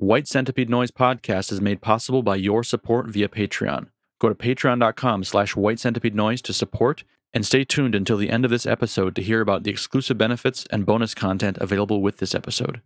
White Centipede Noise podcast is made possible by your support via Patreon. Go to patreon.com slash white centipede noise to support and stay tuned until the end of this episode to hear about the exclusive benefits and bonus content available with this episode.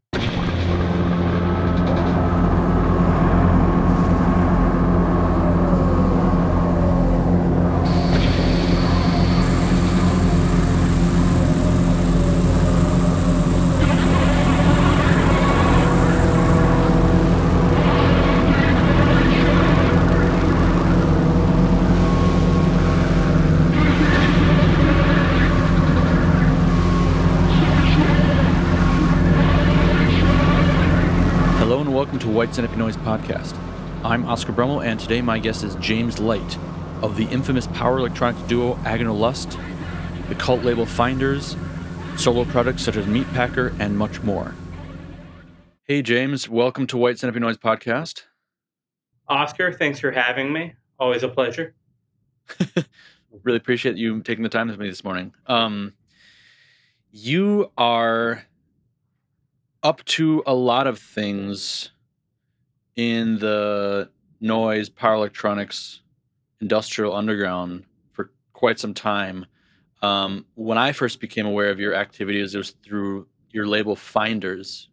Hello and welcome to White Centipede Noise podcast. I'm Oscar Brummel, and today my guest is James Light of the infamous power electronic duo Agonal Lust, the cult label Finders, solo products such as Meatpacker, and much more. Hey James, welcome to White Centipede Noise podcast. Oscar, thanks for having me. Always a pleasure. really appreciate you taking the time with me this morning. Um, you are up to a lot of things in the noise, power electronics, industrial underground for quite some time. Um, when I first became aware of your activities, it was through your label Finders.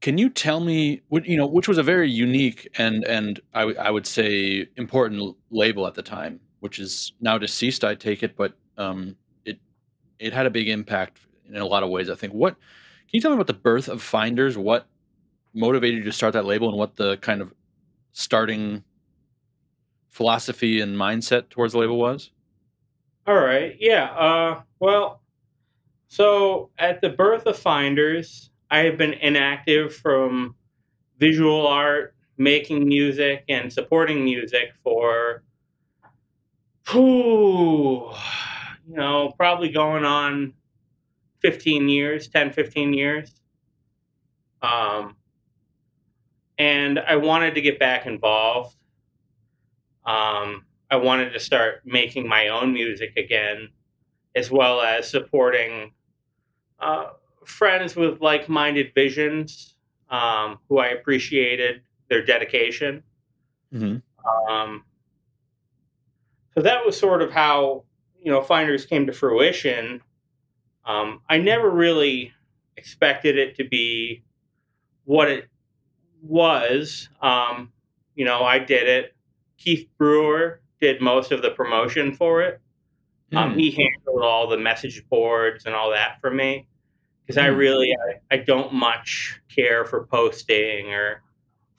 Can you tell me, you know, which was a very unique and and I, I would say important label at the time, which is now deceased, I take it, but um, it it had a big impact in a lot of ways. I think. What can you tell me about the birth of Finders? What motivated you to start that label, and what the kind of starting philosophy and mindset towards the label was? All right. Yeah. Uh, well, so at the birth of Finders, I have been inactive from visual art, making music, and supporting music for, whew, you know, probably going on 15 years, 10, 15 years. Um, and I wanted to get back involved. Um, I wanted to start making my own music again, as well as supporting uh, friends with like minded visions um, who I appreciated their dedication. Mm-hmm. Um, so that was sort of how, you know, Finders came to fruition. Um, I never really expected it to be what it was. Um, you know, I did it. Keith Brewer did most of the promotion for it. Um, Mm. he handled all the message boards and all that for me because I Mm. really I, I don't much care for posting or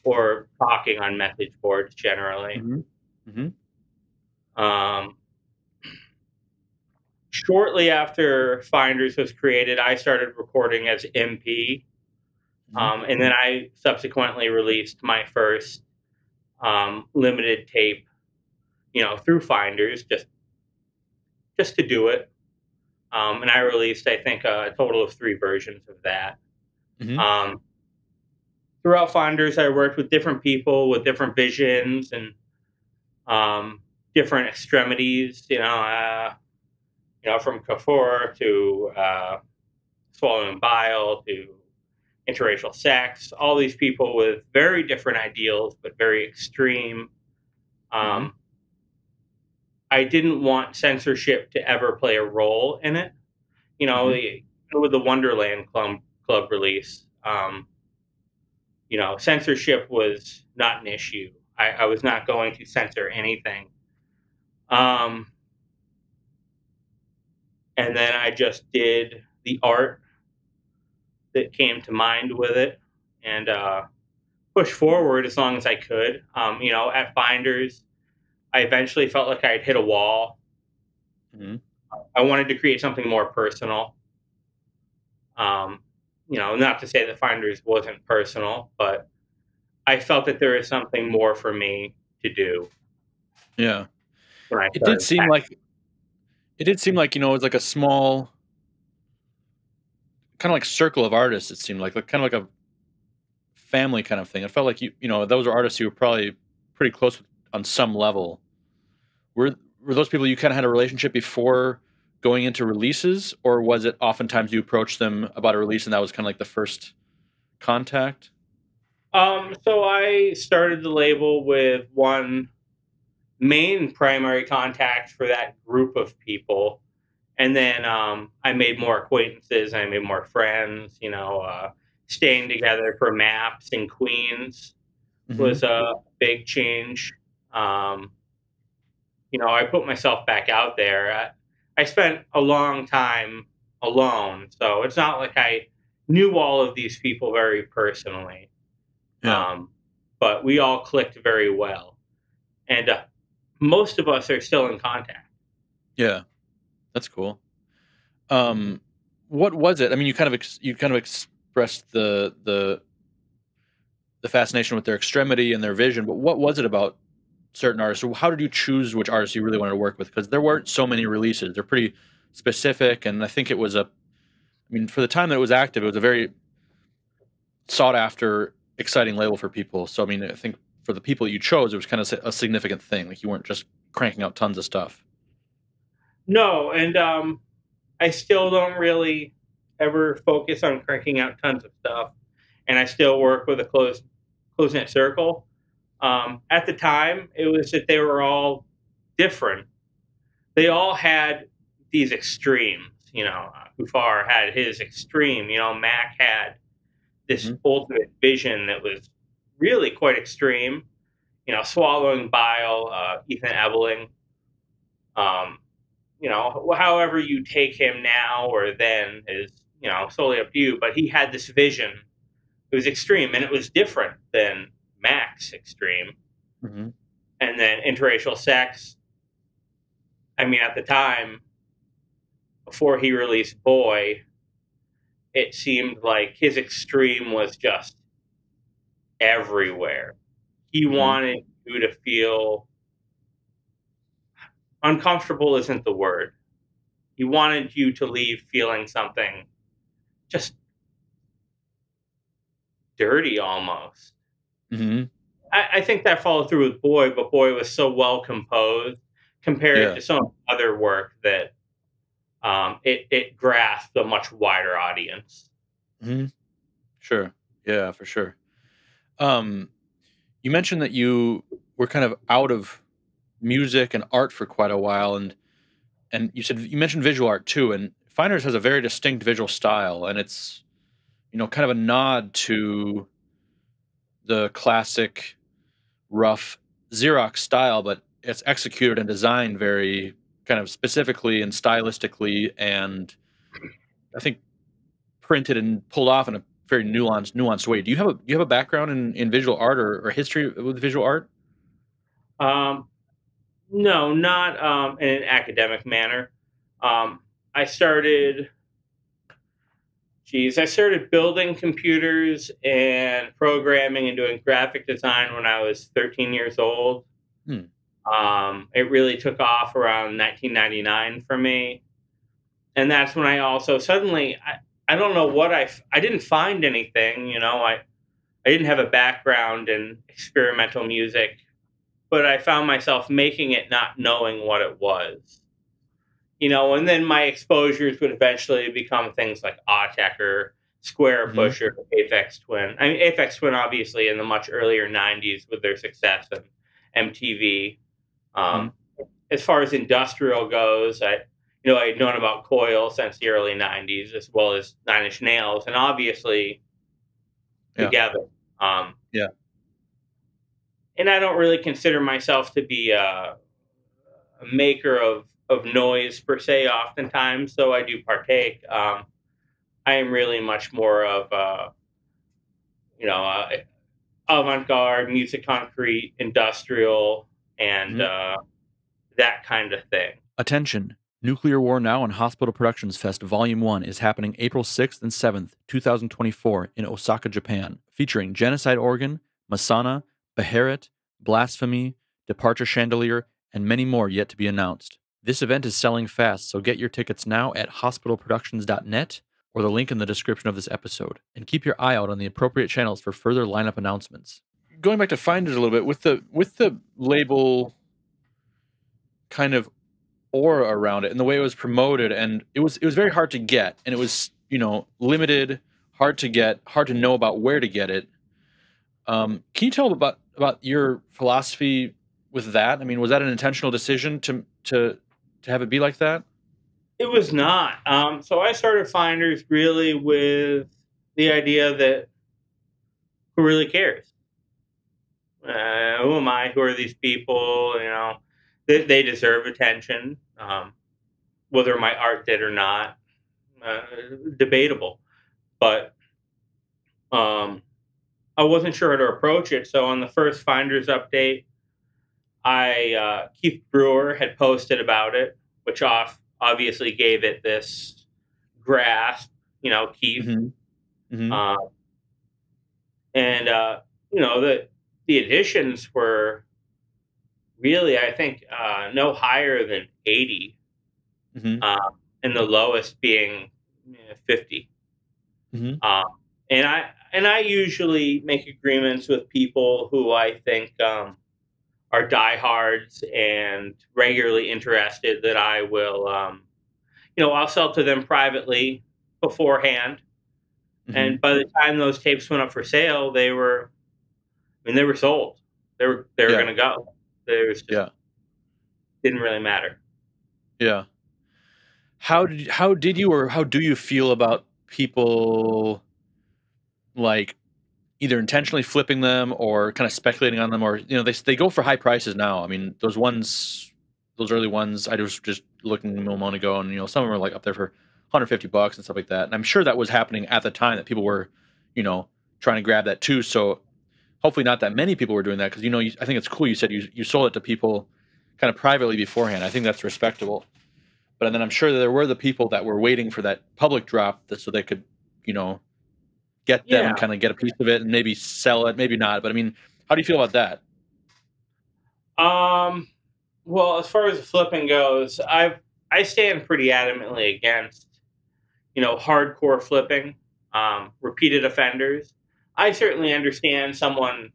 or talking on message boards generally. Mhm. Mhm. Um, shortly after Finders was created, I started recording as MP. Um, and then I subsequently released my first um, limited tape, you know, through Finders just just to do it. Um, and I released, I think, a total of three versions of that. Mhm. Um, throughout Finders, I worked with different people with different visions and um, different extremities. You know, uh, you know, from Kafur to uh, swallowing bile to interracial sex. All these people with very different ideals, but very extreme. Um, I didn't want censorship to ever play a role in it. You know, the- with the Wonderland Club, Club release, um, you know, censorship was not an issue. I, I was not going to censor anything. Um, and then I just did the art that came to mind with it and uh, push forward as long as I could. Um, you know, at Finders, I eventually felt like I had hit a wall. Mhm. I wanted to create something more personal. Um, you know, not to say that Finders wasn't personal, but I felt that there is something more for me to do. Yeah. It did seem back. like it did seem like you know it was like a small kind of like circle of artists it seemed like like kind of like a family kind of thing it felt like you you know those were artists you were probably pretty close with on some level were were those people you kind of had a relationship before going into releases or was it oftentimes you approached them about a release and that was kind of like the first contact? Um, so I started the label with one main primary contact for that group of people. And then um, I made more acquaintances, I made more friends, you know, uh, staying together for maps in Queens mm-hmm. was a big change. Um, you know, I put myself back out there. I, I spent a long time alone, so it's not like I knew all of these people very personally. Yeah. Um, but we all clicked very well, and uh, most of us are still in contact. Yeah, that's cool. Um, what was it? I mean, you kind of ex- you kind of expressed the the the fascination with their extremity and their vision, but what was it about certain artists? Or how did you choose which artists you really wanted to work with? Because there weren't so many releases. They're pretty specific, and I think it was a. I mean, for the time that it was active, it was a very sought after, exciting label for people. So I mean, I think for the people you chose, it was kind of a significant thing. Like you weren't just cranking out tons of stuff. No, and um, I still don't really ever focus on cranking out tons of stuff, and I still work with a close close knit circle. Um, at the time, it was that they were all different. They all had these extremes. You know, Kufar had his extreme. You know, Mac had this mm-hmm. ultimate vision that was really quite extreme. You know, swallowing bile, uh, Ethan Ebeling. Um, you know, however you take him now or then is, you know, solely up to you. But he had this vision. It was extreme and it was different than Max extreme. Mm-hmm. And then interracial sex. I mean, at the time, before he released Boy, it seemed like his extreme was just everywhere. He mm-hmm. wanted you to feel uncomfortable isn't the word. He wanted you to leave feeling something just dirty almost. Mm-hmm. I, I, think that followed through with Boy, but Boy was so well composed compared yeah. to some other work that um, it, it grasped a much wider audience. Mm-hmm. Sure. Yeah, for sure. Um, you mentioned that you were kind of out of music and art for quite a while, and and you said you mentioned visual art too. And Finders has a very distinct visual style, and it's you know kind of a nod to the classic rough Xerox style, but it's executed and designed very kind of specifically and stylistically, and I think printed and pulled off in a very nuanced nuanced way. Do you have a you have a background in, in visual art or, or history with visual art? Um, no, not um, in an academic manner. Um, I started, geez, I started building computers and programming and doing graphic design when I was 13 years old. Hmm. Um, it really took off around 1999 for me. And that's when I also suddenly, I, I don't know what I, I didn't find anything, you know, I, I didn't have a background in experimental music but I found myself making it not knowing what it was. You know, and then my exposures would eventually become things like Autechre, Square mm-hmm. Pusher, mm-hmm. Aphex Twin. I mean, Aphex Twin, obviously, in the much earlier 90s with their success and MTV. Um, mm-hmm. As far as industrial goes, I, you know, I had known about Coil since the early 90s, as well as Nine Inch Nails, and obviously yeah. together. Um, yeah and I don't really consider myself to be a, a maker of, of noise per se, oftentimes, though I do partake. Um, I am really much more of a, you know, a avant-garde, music concrete, industrial, and mm-hmm. uh, that kind of thing. Attention. Nuclear War Now and Hospital Productions Fest Volume 1 is happening April 6th and 7th, 2024 in Osaka, Japan, featuring Genocide Organ, Masonna, Beherit, Blasphemy, Departure Chandelier, and many more yet to be announced. This event is selling fast, so get your tickets now at hospitalproductions.net or the link in the description of this episode. And keep your eye out on the appropriate channels for further lineup announcements. Going back to Finders a little bit, with the with the label kind of aura around it and the way it was promoted, and it was it was very hard to get, and it was you know limited, hard to get, hard to know about where to get it. Um, can you tell about about your philosophy with that? I mean, was that an intentional decision to to to have it be like that? It was not. Um, so I started Finders really with the idea that who really cares? Uh, who am I? Who are these people? You know, they, they deserve attention, um, whether my art did or not. Uh, debatable, but um, I wasn't sure how to approach it. So on the first Finders update, I uh, Keith Brewer had posted about it, which off obviously gave it this grasp. You know, Keith. Mm-hmm. Mm-hmm. Uh, and uh, you know the the additions were really, I think, uh, no higher than 80, mm-hmm. uh, and the lowest being 50. Mm-hmm. Uh, and I and I usually make agreements with people who I think um, are diehards and regularly interested that I will, um, you know, I'll sell to them privately beforehand. Mm-hmm. And by the time those tapes went up for sale, they were, I mean, they were sold. They were they were yeah. going to go. There was just, yeah. Didn't really matter. Yeah. How did how did you or how do you feel about people like either intentionally flipping them or kind of speculating on them or you know they they go for high prices now. I mean, those ones those early ones I was just looking a moment ago and you know some of them are like up there for 150 bucks and stuff like that. And I'm sure that was happening at the time that people were, you know, trying to grab that too. So hopefully not that many people were doing that because you know you, I think it's cool. You said you you sold it to people kind of privately beforehand. I think that's respectable. But then I'm sure that there were the people that were waiting for that public drop that, so they could, you know, get them yeah. and kind of get a piece of it and maybe sell it, maybe not. But I mean, how do you feel about that? Um, well, as far as flipping goes, I I stand pretty adamantly against, you know, hardcore flipping, um, repeated offenders. I certainly understand someone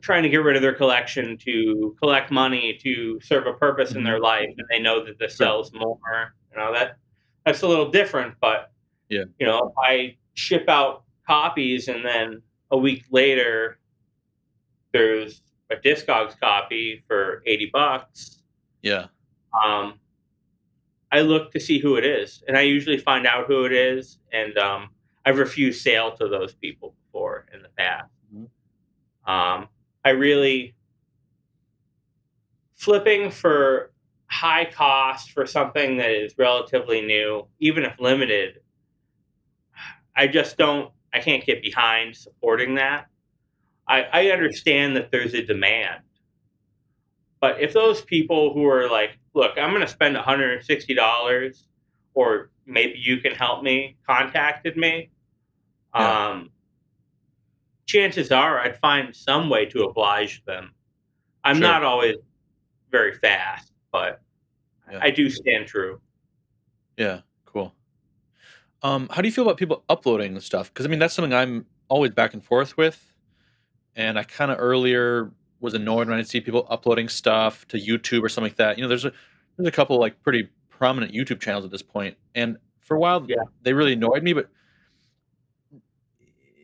trying to get rid of their collection to collect money to serve a purpose in their mm-hmm. life, and they know that this sells more. You know that that's a little different, but yeah, you know, I ship out copies and then a week later there's a Discogs copy for eighty bucks. Yeah. Um, I look to see who it is, and I usually find out who it is, and um, I've refused sale to those people before in the past. Mm-hmm. Um, I really flipping for high cost for something that is relatively new, even if limited. I just don't. I can't get behind supporting that. I, I understand that there's a demand, but if those people who are like, "Look, I'm going to spend 160 dollars," or maybe you can help me, contacted me, yeah. um, chances are I'd find some way to oblige them. I'm sure. not always very fast, but yeah. I do stand true. Yeah. Um, how do you feel about people uploading stuff? Because I mean, that's something I'm always back and forth with, and I kind of earlier was annoyed when I'd see people uploading stuff to YouTube or something like that. You know, there's a there's a couple like pretty prominent YouTube channels at this point, and for a while, yeah. they really annoyed me. But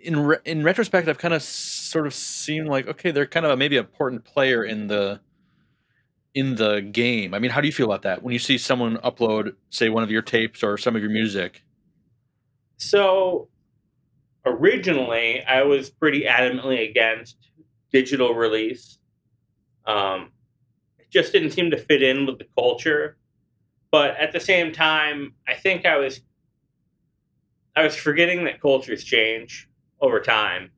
in re- in retrospect, I've kind of sort of seen like, okay, they're kind of a, maybe an important player in the in the game. I mean, how do you feel about that when you see someone upload, say, one of your tapes or some of your music? So, originally, I was pretty adamantly against digital release. Um, it just didn't seem to fit in with the culture. But at the same time, I think I was I was forgetting that cultures change over time.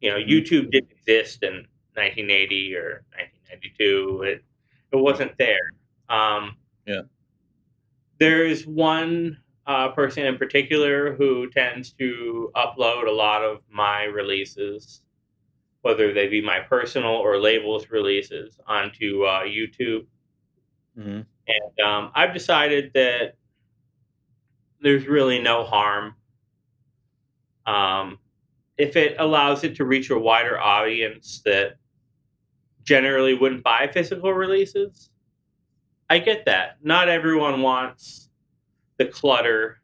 You know, mm-hmm. YouTube didn't exist in 1980 or 1992. It it wasn't there. Um, yeah. There's one uh, person in particular who tends to upload a lot of my releases, whether they be my personal or labels releases, onto uh, YouTube. Mm-hmm. And um, I've decided that there's really no harm um, if it allows it to reach a wider audience that generally wouldn't buy physical releases. I get that. Not everyone wants the clutter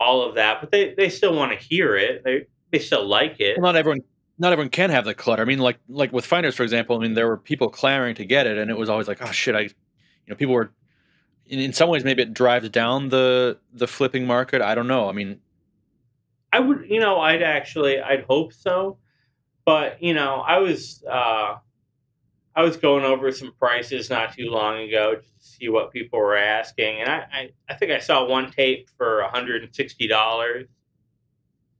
all of that, but they they still want to hear it. They they still like it. Well, not everyone not everyone can have the clutter. I mean, like like with Finders, for example. I mean, there were people clamoring to get it, and it was always like, oh shit, I, you know, people were. In, in some ways, maybe it drives down the the flipping market. I don't know. I mean, I would, you know, I'd actually, I'd hope so, but you know, I was, uh, I was going over some prices not too long ago see what people were asking, and I, I, I think I saw one tape for one hundred and sixty dollars.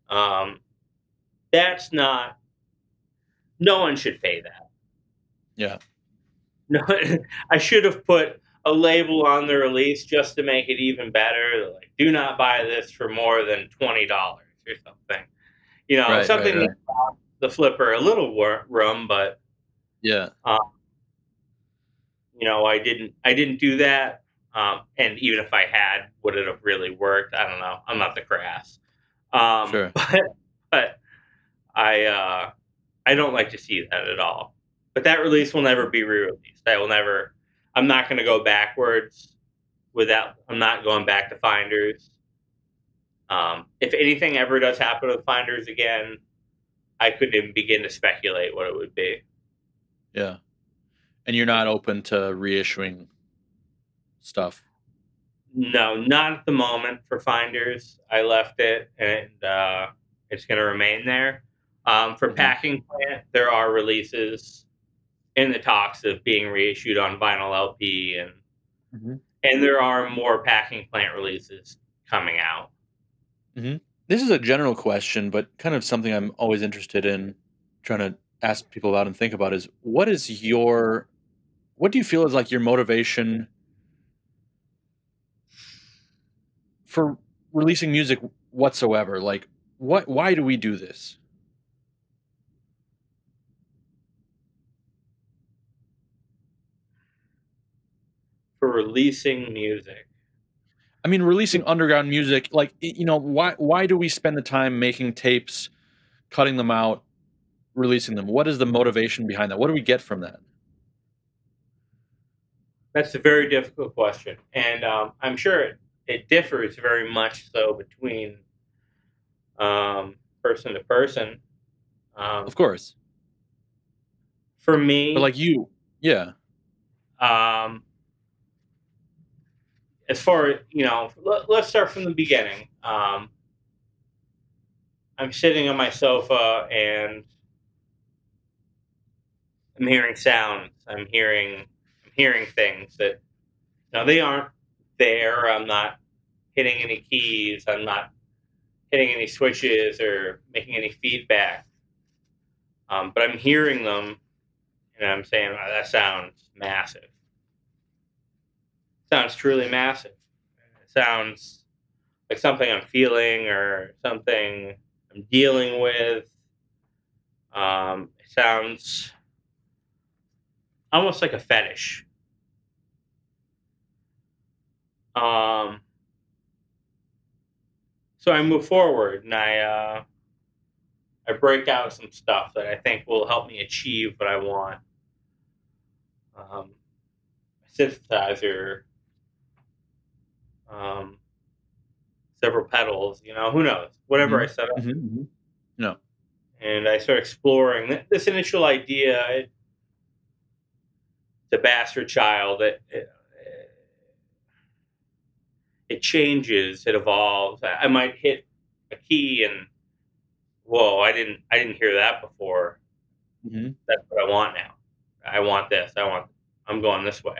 Um, that's not. No one should pay that. yeah, No, I should have put a label on the release just to make it even better. Like, do not buy this for more than twenty dollars or something. You know, Right, right, something right. that cost the flipper a little wor- room, but yeah, you know, I didn't. I didn't do that. Um, and even if I had, would it have really worked? I don't know. I'm not the crass. Um, Sure. But, but I uh, I don't like to see that at all. But that release will never be re-released. I will never. I'm not going to go backwards without. I'm not going back to Finders. Um, if anything ever does happen with Finders again, I couldn't even begin to speculate what it would be. yeah. And you're not open to reissuing stuff. No, not at the moment for Finders. I left it, and uh, it's going to remain there. Um, for Mhm. Packing Plant, there are releases in the talks of being reissued on vinyl LP, and Mhm. and there are more Packing Plant releases coming out. This is a general question, but kind of something I'm always interested in trying to ask people about and think about is what is your what do you feel is like your motivation for releasing music whatsoever? Like what why do we do this? For releasing music, I mean releasing underground music like you know why why do we spend the time making tapes, cutting them out, releasing them? What is the motivation behind that? What do we get from that? That's a very difficult question, and um, I'm sure it, it differs very much so between um, person to person. Um, Of course. for me, But like you, yeah. um, as far as you know let, let's start from the beginning um, i'm sitting on my sofa and i'm hearing sounds i'm hearing hearing things that now they aren't there i'm not hitting any keys i'm not hitting any switches or making any feedback um, but i'm hearing them and i'm saying "Oh, that sounds massive sounds truly massive. It sounds like something I'm feeling or something I'm dealing with. Um, it sounds almost like a fetish. Um, so I move forward and I uh, I break out some stuff that I think will help me achieve what I want. Um, synthesizer, um, several pedals, you know, who knows? Whatever I set up. Mm-hmm. No. And I start exploring this initial idea. It, a bastard child. It, it, it changes. It evolves. I, I might hit a key and whoa! I didn't. I didn't hear that before. Mm-hmm. That's what I want now. I want this. I want. I'm going this way.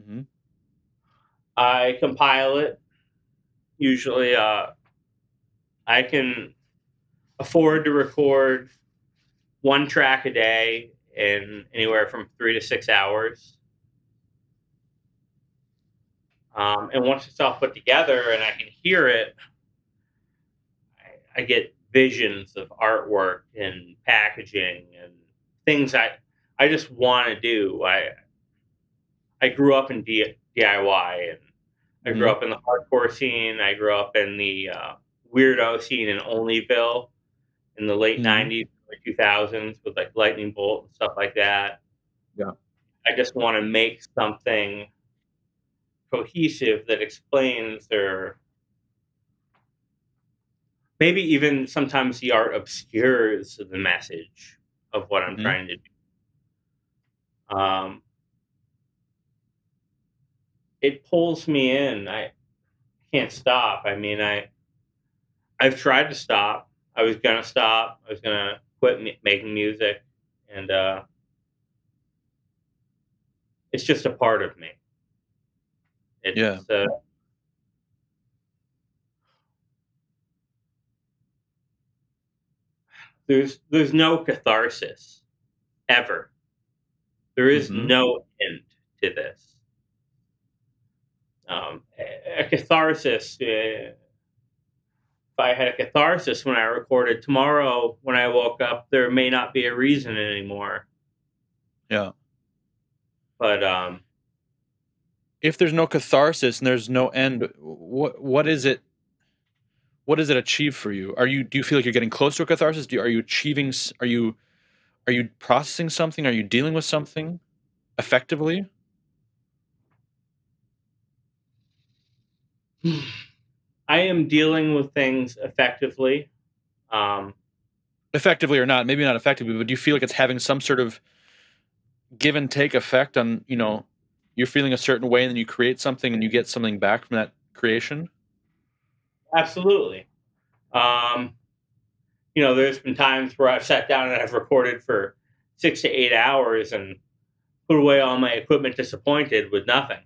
Mm-hmm. I compile it. Usually, uh, I can afford to record one track a day in anywhere from three to six hours. Um, and once it's all put together and I can hear it, I, I get visions of artwork and packaging and things I I just want to do. I I grew up in D, DIY and I grew Mhm. up in the hardcore scene. I grew up in the uh, weirdo scene in Onlyville in the late Mhm. 90s, early 2000s with like Lightning Bolt and stuff like that. Yeah. I just want to make something cohesive that explains or maybe even sometimes the art obscures the message of what I'm Mhm. trying to do. Um, it pulls me in. I can't stop. I mean, I I've tried to stop. I was gonna stop. I was gonna quit m- making music, and uh, it's just a part of me. It's, Yeah. Uh, there's there's no catharsis ever. There is Mhm. no end to this. Um, a, a catharsis. Uh, I had a catharsis when I recorded tomorrow, when I woke up, there may not be a reason anymore. Yeah. But um, If there's no catharsis and there's no end, what what is it? What does it achieve for you? Are you do you feel like you're getting close to a catharsis? Do you, are you achieving? Are you are you processing something? Are you dealing with something effectively? I am dealing with things effectively. Um, Effectively or not? Maybe not effectively, but do you feel like it's having some sort of give and take effect on you know you're feeling a certain way and then you create something and you get something back from that creation? absolutely. Um, you know, there's been times where I've sat down and I've recorded for six to eight hours and put away all my equipment disappointed with nothing.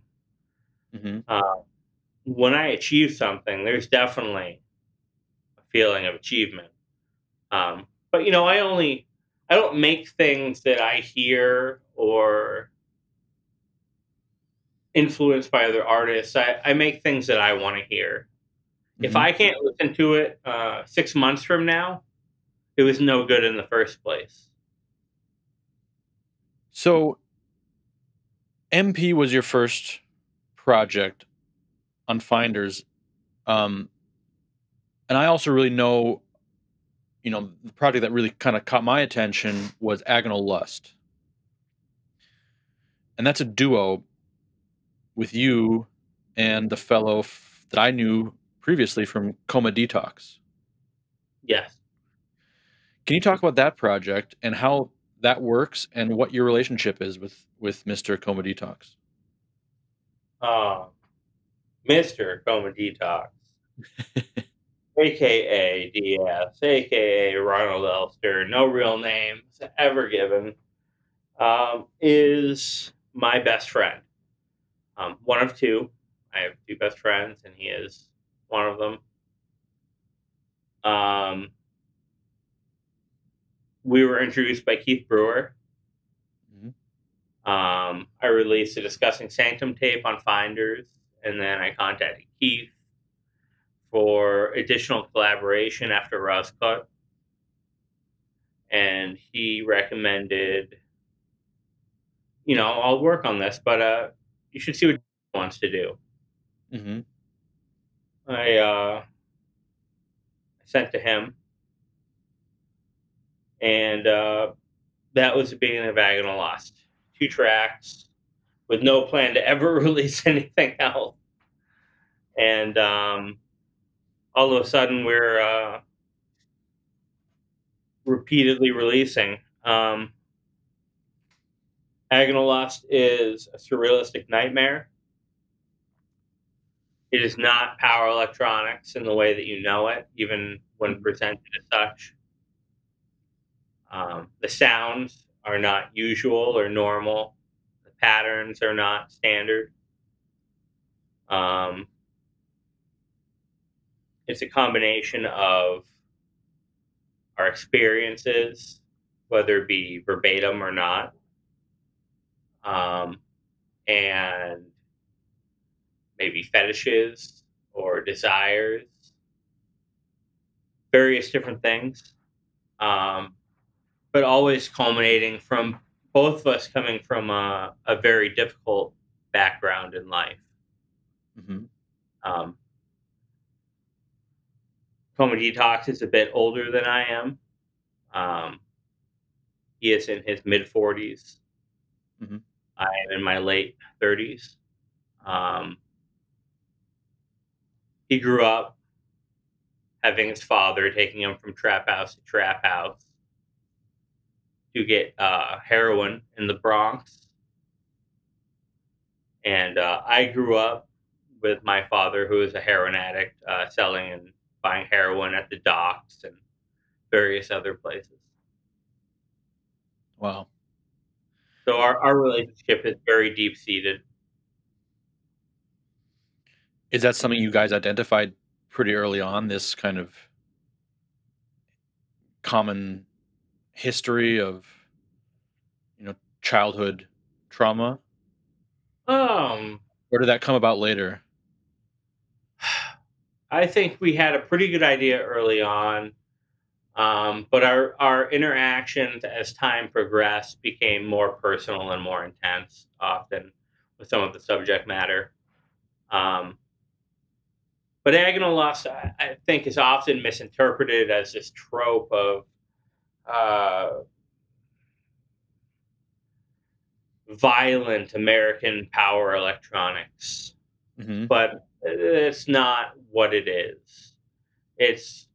hmm when I achieve something, there's definitely a feeling of achievement. Um, but you know, I only I don't make things that I hear or influenced by other artists. I, I make things that I want to hear. If Mhm. I can't listen to it uh, six months from now, it was no good in the first place. So, MP was your first project on Finders, um, and I also really know, you know, the project that really kind of caught my attention was Agonal Lust, and that's a duo with you and the fellow f- that I knew previously from Coma Detox. Yes. Can you talk about that project and how that works and what your relationship is with with Mr. Coma Detox? Uh, Mr. Coma Detox, aka DS, aka Ronald Elster, no real names ever given, um, is my best friend. Um, one of two. I have two best friends, and he is one of them. Um, we were introduced by Keith Brewer. Mhm. Um, I released a Disgusting Sanctum tape on Finders, and then I contacted Keith for additional collaboration after Ros Kött. And he recommended, you know, I'll work on this, but uh, you should see what he wants to do. hmm I uh, sent to him, and uh, that was the beginning of Agonal Lust. Two tracks with no plan to ever release anything else. And um, all of a sudden, we're uh, repeatedly releasing. Um, Agonal Lust is a surrealistic nightmare. It is not power electronics in the way that you know it, even when presented as such. Um, the sounds are not usual or normal. Patterns are not standard. Um, it's a combination of our experiences, whether it be verbatim or not, um, and maybe fetishes or desires, various different things, um, but always culminating from both of us coming from a, a very difficult background in life. hmm Um, Coma Detox is a bit older than I am. Um, he is in his mid 40s. Mhm. I am in my late 30s. Um, he grew up having his father taking him from trap house to trap house to get uh, heroin in the Bronx. And uh, I grew up with my father, who was a heroin addict, uh, selling and buying heroin at the docks and various other places. Wow. So our, our relationship is very deep seated. Is that something you guys identified pretty early on? This kind of common history of, you know, childhood trauma, Um, or did that come about later? I think we had a pretty good idea early on, um, but our our interactions as time progressed became more personal and more intense, often with some of the subject matter. Um, but agonal lust, I, I think, is often misinterpreted as this trope of uh, violent American power electronics hmm but it's not what it is. It's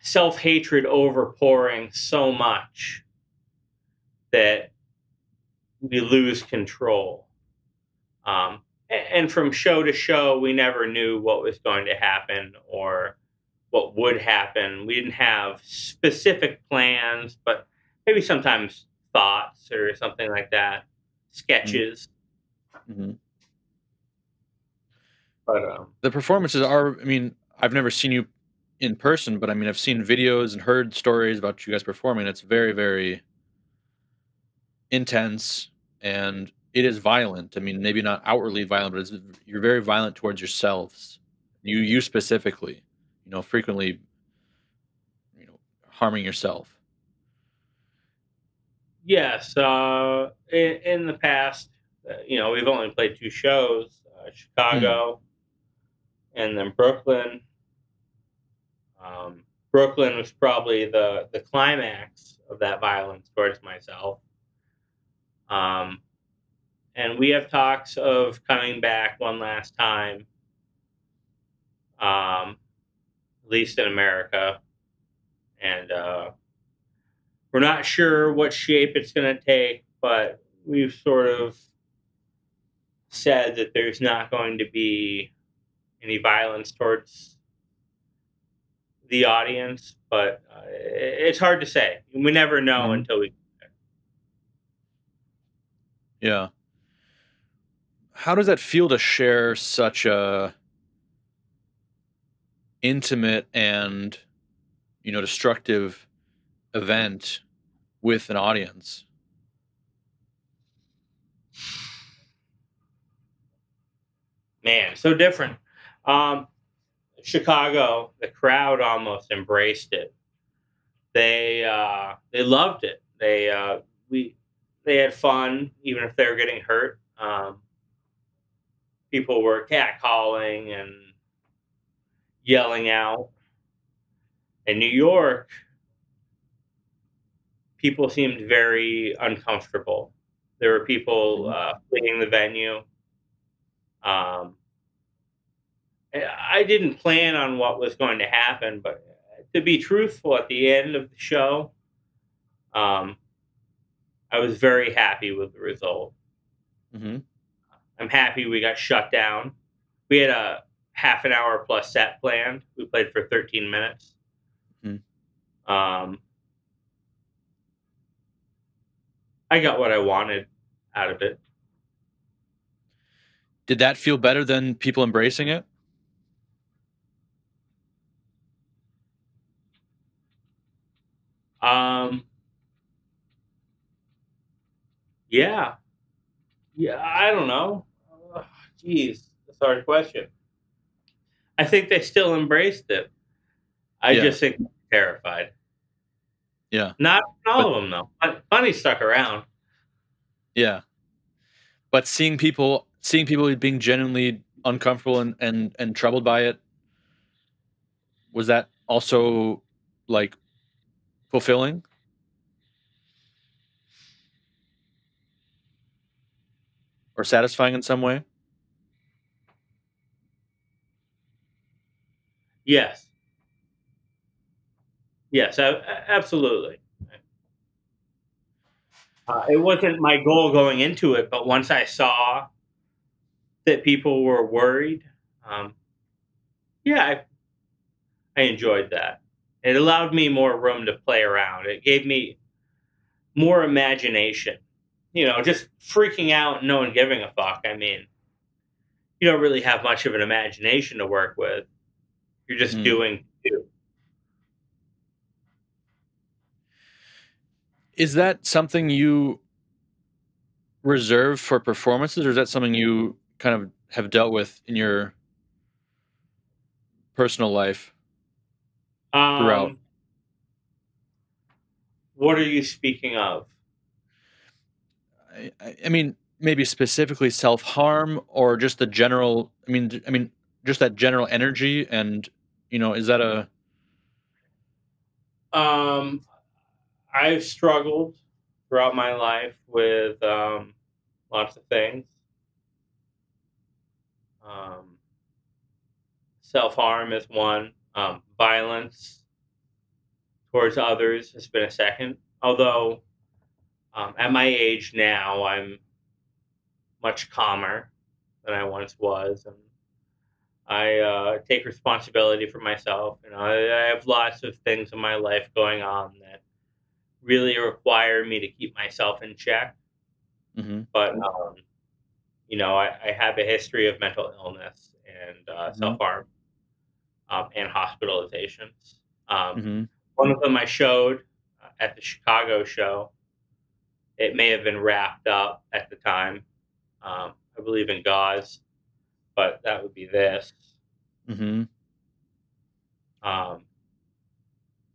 self hatred overpouring so much that we lose control. Um, and from show to show, we never knew what was going to happen or what would happen. We didn't have specific plans, but maybe sometimes thoughts or something like that, sketches. hmm But um, The performances are. I mean, I've never seen you in person, but I mean, I've seen videos and heard stories about you guys performing. It's very, very intense, and it is violent. I mean, maybe not outwardly violent, but it's, you're very violent towards yourselves. You, you specifically, you know, frequently, you know, harming yourself. Yes, uh, in, in the past, uh, you know, we've only played two shows: uh, Chicago and then Brooklyn. Um, Brooklyn was probably the the climax of that violence towards myself. Um, and we have talks of coming back one last time, um, least in America, and uh, we're not sure what shape it's going to take, but we've sort of said that there's not going to be any violence towards the audience, but uh, it's hard to say. We never know Mhm. until we. Yeah. How does that feel to share such a intimate and you know destructive event with an audience? Man, so different. Um, Chicago, the crowd almost embraced it. They uh, they loved it. They uh, we they had fun, even if they were getting hurt. Um, people were catcalling and yelling out. In New York, people seemed very uncomfortable. There were people Mhm. uh, fleeing the venue. Um, I didn't plan on what was going to happen, but to be truthful, at the end of the show, um, I was very happy with the result. hmm I'm happy we got shut down. We had a half an hour plus set planned. We played for 13 minutes. Mhm. Um, I got what I wanted out of it. Did that feel better than people embracing it? Um, yeah, yeah. I don't know. Jeez, that's a hard question. I think they still embraced it. I Yeah. just think terrified. Yeah. Not all But of them though. But Funny stuck around. yeah. But seeing people seeing people being genuinely uncomfortable and, and, and troubled by it, was that also like fulfilling? Or satisfying in some way? Yes. Yes, absolutely. Uh, it wasn't my goal going into it, but once I saw that people were worried, um, yeah, I, I enjoyed that. It allowed me more room to play around. It gave me more imagination. You know, just freaking out and no one giving a fuck. I mean, you don't really have much of an imagination to work with. You're just mm. doing do. Is that something you reserve for performances, or is that something you kind of have dealt with in your personal life throughout? Um, what are you speaking of? I, I mean, maybe specifically self harm, or just the general. I mean, I mean, just that general energy, and you know, is that a? Um, I've struggled throughout my life with um, lots of things. Um, Self harm is one. Um, violence towards others has been a second. Although um, at my age now, I'm much calmer than I once was, I uh, take responsibility for myself. You know, I, I have lots of things in my life going on that really require me to keep myself in check. Mm-hmm. But um, you know, I, I, have a history of mental illness and uh, mm-hmm. self harm um, and hospitalizations. Um, mm-hmm. One of them I showed uh, at the Chicago show. It may have been wrapped up at the time. Um, I believe in gauze, but that would be this. Mm-hmm. Um,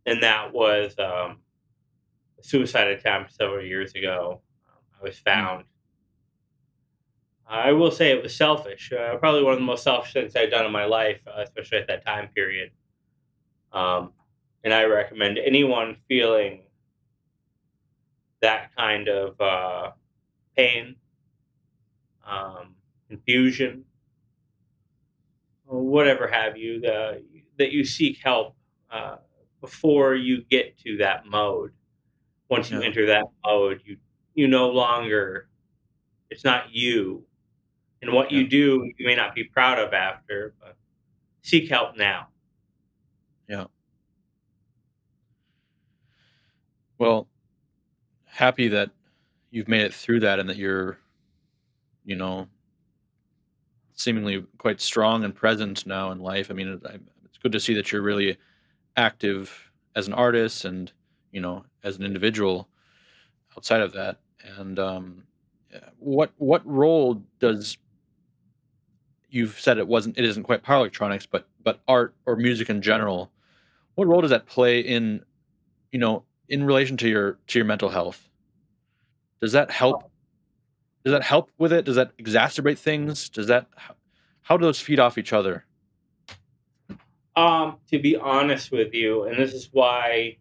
and that was um, a suicide attempt several years ago. Um, I was hmm. found. I will say it was selfish. Uh, probably one of the most selfish things I've done in my life, uh, especially at that time period. Um, and I recommend anyone feeling that kind of uh, pain, um, confusion, whatever have you, the, that you seek help uh, before you get to that mode once you enter that mode, you you no longer it's not you. And what yeah. you do, you may not be proud of after, but seek help now. Yeah. Well, happy that you've made it through that and that you're, you know, seemingly quite strong and present now in life. I mean, it's good to see that you're really active as an artist and you know, as an individual outside of that. And um, what what role does you've said it wasn't it isn't quite power electronics, but but art or music in general? What role does that play in, you know, in relation to your to your mental health? Does that help? Does that help with it? Does that exacerbate things? Does that how do those feed off each other? Um, to be honest with you, and this is why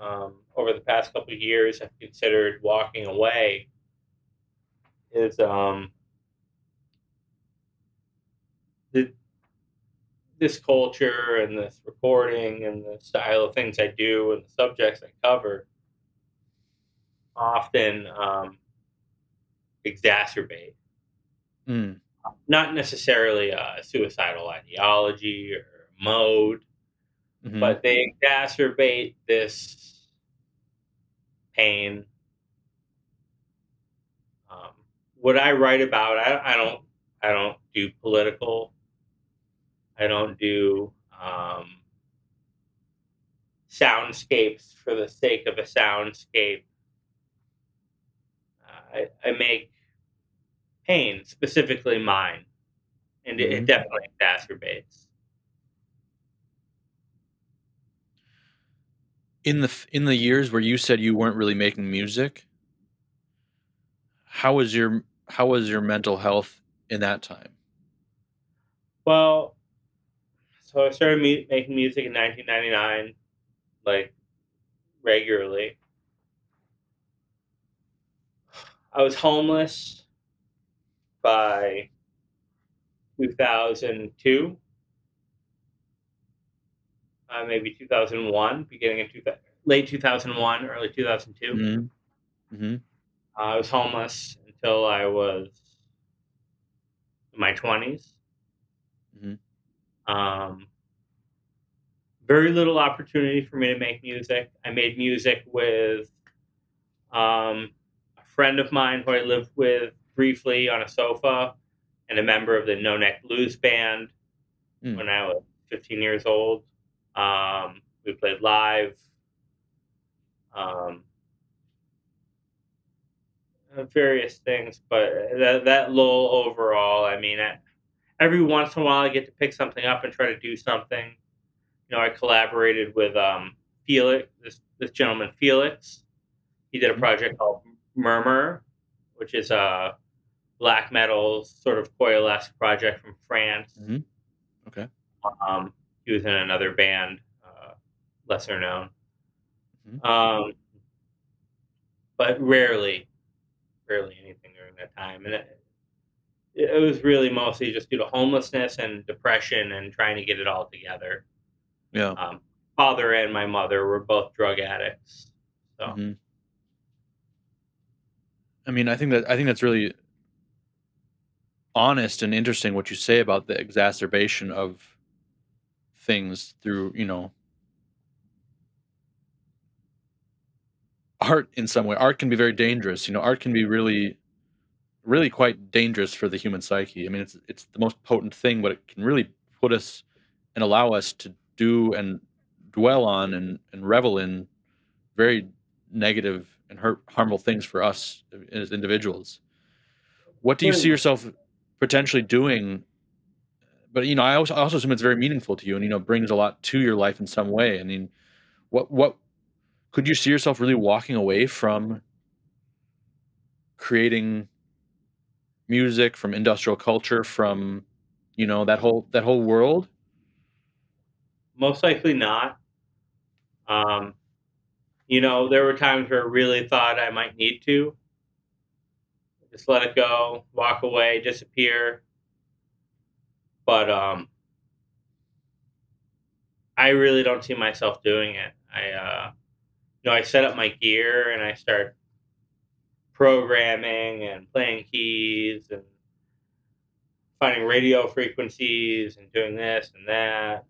um, over the past couple of years have considered walking away is um, the, this culture and this recording and the style of things I do and the subjects I cover often um, exacerbate. Mm. Not necessarily a suicidal ideology or mode, mm-hmm. but they exacerbate this pain. Um, what I write about, I, I, don't, I don't do political. I don't do um, soundscapes for the sake of a soundscape. I, I, make pain, specifically mine, and it, it mm-hmm. definitely exacerbates. in the in the years where you said you weren't really making music how was your how was your mental health in that time well so i started me- making music in 1999 like regularly i was homeless by 2002 uh, maybe 2001, beginning in two, late 2001, early 2002. Mm-hmm. Mm-hmm. Uh, I was homeless until I was in my 20s. Mm-hmm. Um, very little opportunity for me to make music. I made music with um, a friend of mine who I lived with briefly on a sofa and a member of the No Neck Blues Band Mm. when I was 15 years old. Um, we played live. Um, uh, various things, but that, that lull overall, I mean, I, every once in a while I get to pick something up and try to do something. You know, I collaborated with um, Felix, this, this gentleman, Felix. He did a Mhm. project called Murmur, which is a black metal sort of coalesce project from France. Mhm. Okay. Um, he was in another band, uh, lesser known. Mhm. Um, but rarely, rarely anything during that time. And it, it was really mostly just due to homelessness and depression and trying to get it all together. Yeah. Um, father and my mother were both drug addicts. So, Mhm. I mean, I think that I think that's really honest and interesting what you say about the exacerbation of things through, you know, art in some way. Art can be very dangerous. You know, art can be really really quite dangerous for the human psyche. I mean, it's it's the most potent thing, but it can really put us and allow us to do and dwell on and, and revel in very negative and hurt, harmful things for us as individuals. What do you see yourself potentially doing? But you know, I also, I also assume it's very meaningful to you, and you know, brings a lot to your life in some way. I mean, what what could you see yourself really walking away from creating music, from industrial culture, from you know that whole that whole world? most likely not. Um, you know, there were times where I really thought I might need to. Just let it go, walk away, disappear. But um, I really don't see myself doing it. I, uh, you know, I set up my gear and I start programming and playing keys and finding radio frequencies and doing this and that.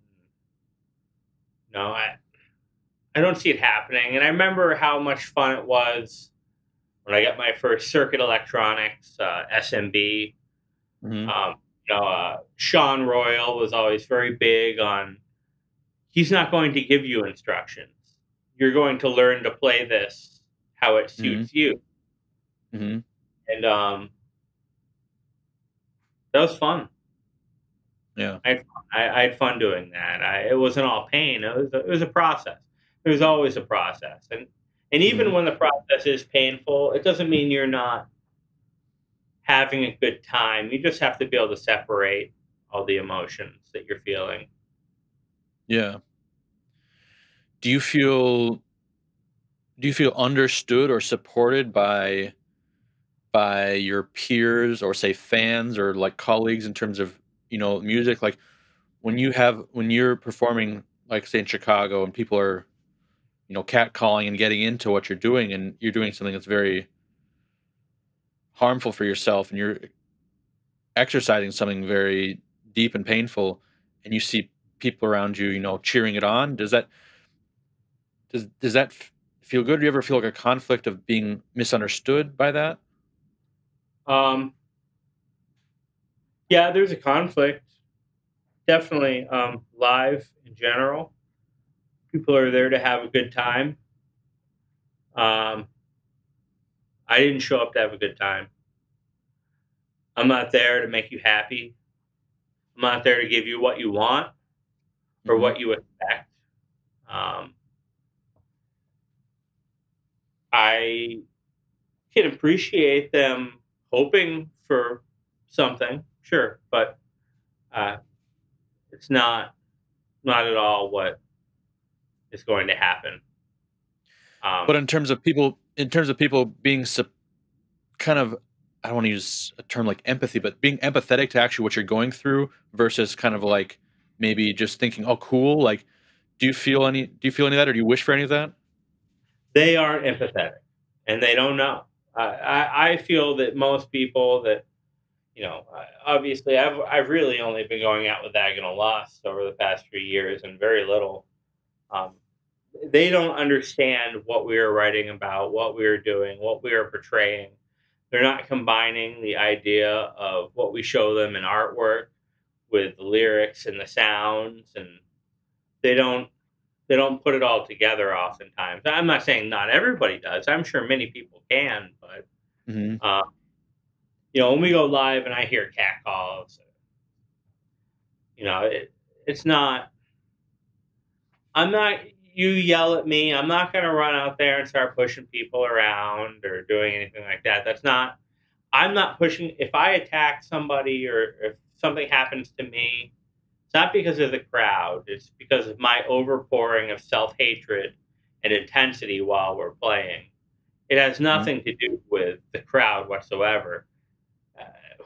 No, I I don't see it happening. And I remember how much fun it was when I got my first Circuit Electronics uh, SMB. Mhm. Um, you know, uh, Sean Royal was always very big on. He's not going to give you instructions. You're going to learn to play this how it suits you. Mhm. And um, that was fun. Yeah. I, I had fun doing that. I, it wasn't all pain. It was a, it was a process. It was always a process, and and even Mhm. when the process is painful, it doesn't mean you're not having a good time. You just have to be able to separate all the emotions that you're feeling. Yeah. Do you feel do you feel understood or supported by by your peers or say fans or like colleagues in terms of, you know, music like when you have when you're performing like say in Chicago and people are you know catcalling and getting into what you're doing and you're doing something that's very harmful for yourself and you're exercising something very deep and painful and you see people around you, you know, cheering it on, does that does does that feel good? Do you ever feel like a conflict of being misunderstood by that? Um, yeah, there's a conflict. Definitely, um, live in general. People are there to have a good time. Um, I didn't show up to have a good time. I'm not there to make you happy. I'm not there to give you what you want or Mhm. what you expect. Um, I can appreciate them hoping for something, sure, but uh, it's not not at all what is going to happen. Um, But in terms of people, in terms of people being sup- kind of, I don't want to use a term like empathy, but being empathetic to actually what you're going through versus kind of like maybe just thinking, oh, cool. Like, Do you feel any? Do you feel any of that, or do you wish for any of that? They aren't empathetic, and they don't know. I I, I feel that most people that you know, obviously, I've I've really only been going out with Agonal Lust over the past few years, and very little. Um, they don't understand what we are writing about, what we are doing, what we are portraying. They're not combining the idea of what we show them in artwork with the lyrics and the sounds, and they don't they don't put it all together. Oftentimes, I'm not saying not everybody does. I'm sure many people can, but. Mm-hmm. Uh, you know, when we go live and I hear cat calls, you know, it, it's not. I'm not. You yell at me. I'm not going to run out there and start pushing people around or doing anything like that. That's not. I'm not pushing. If I attack somebody or if something happens to me, it's not because of the crowd. It's because of my overpouring of self hatred and intensity while we're playing. It has mm-hmm. nothing mm-hmm. to do with the crowd whatsoever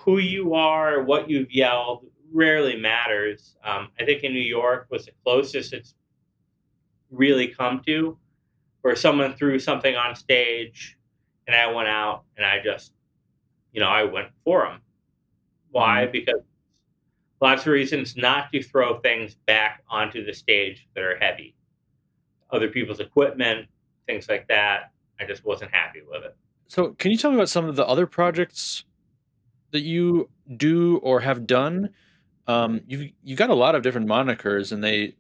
who you are, what you've yelled, rarely matters. Um, I think in New York was the closest it's really come to, where someone threw something on stage, and I went out and I just, you know, I went for them. Why? Mm-hmm. Because lots of reasons not to throw things back onto the stage that are heavy, other people's equipment, things like that. I just wasn't happy with it. So, can you tell me about some of the other projects that you do or have done, um, you you got a lot of different monikers, and they,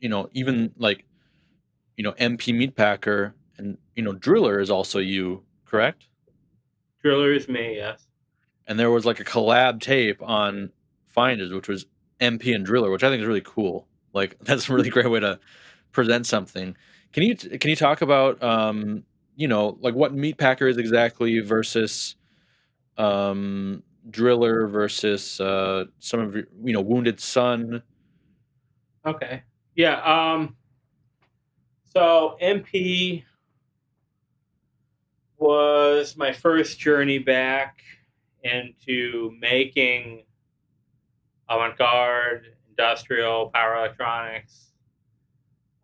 you know, even like, you know, MP Meatpacker and you know Driller is also you, correct? Driller is me, yes. And there was like a collab tape on Finders, which was MP and Driller, which I think is really cool. Like that's a really great way to present something. Can you can you talk about um, you know like what Meatpacker is exactly versus um, Driller versus uh, some of your, you know, Wounded Son. Okay. Yeah. Um. So MP was my first journey back into making avant-garde, industrial power electronics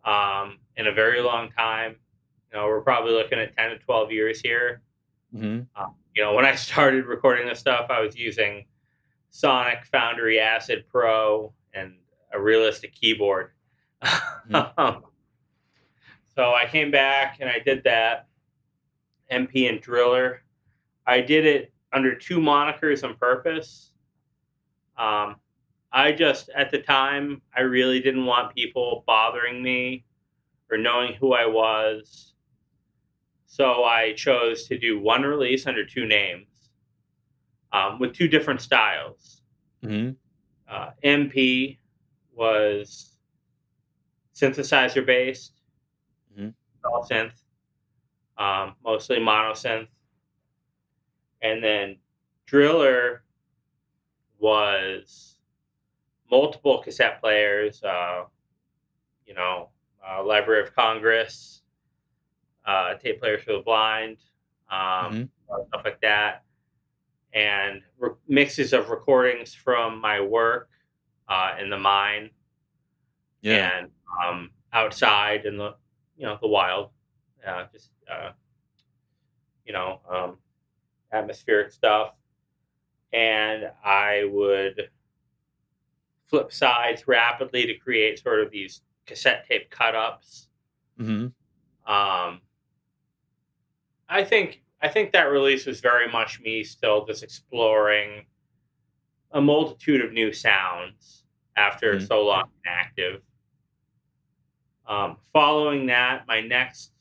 um, in a very long time. You know, we're probably looking at ten to twelve years here. Mm-hmm. Um, you know, when I started recording this stuff, I was using Sonic Foundry Acid Pro and a realistic keyboard. Mm-hmm. so I came back and I did that. MP and Driller. I did it under two monikers on purpose. Um, I just, at the time, I really didn't want people bothering me or knowing who I was. So I chose to do one release under two names um, with two different styles. Mm-hmm. Uh, MP was synthesizer based. All synth, um, mostly monosynth. And then Driller was multiple cassette players, uh, you know, uh, Library of Congress, uh, tape players for the blind, um, mm-hmm. stuff like that, and re- mixes of recordings from my work uh, in the mine, yeah. and um, outside in the you know the wild, uh, just uh, you know um, atmospheric stuff, and I would flip sides rapidly to create sort of these cassette tape cut ups. Mm-hmm. Um, I think I think that release was very much me still just exploring a multitude of new sounds after mm-hmm. so long active. Um, following that, my next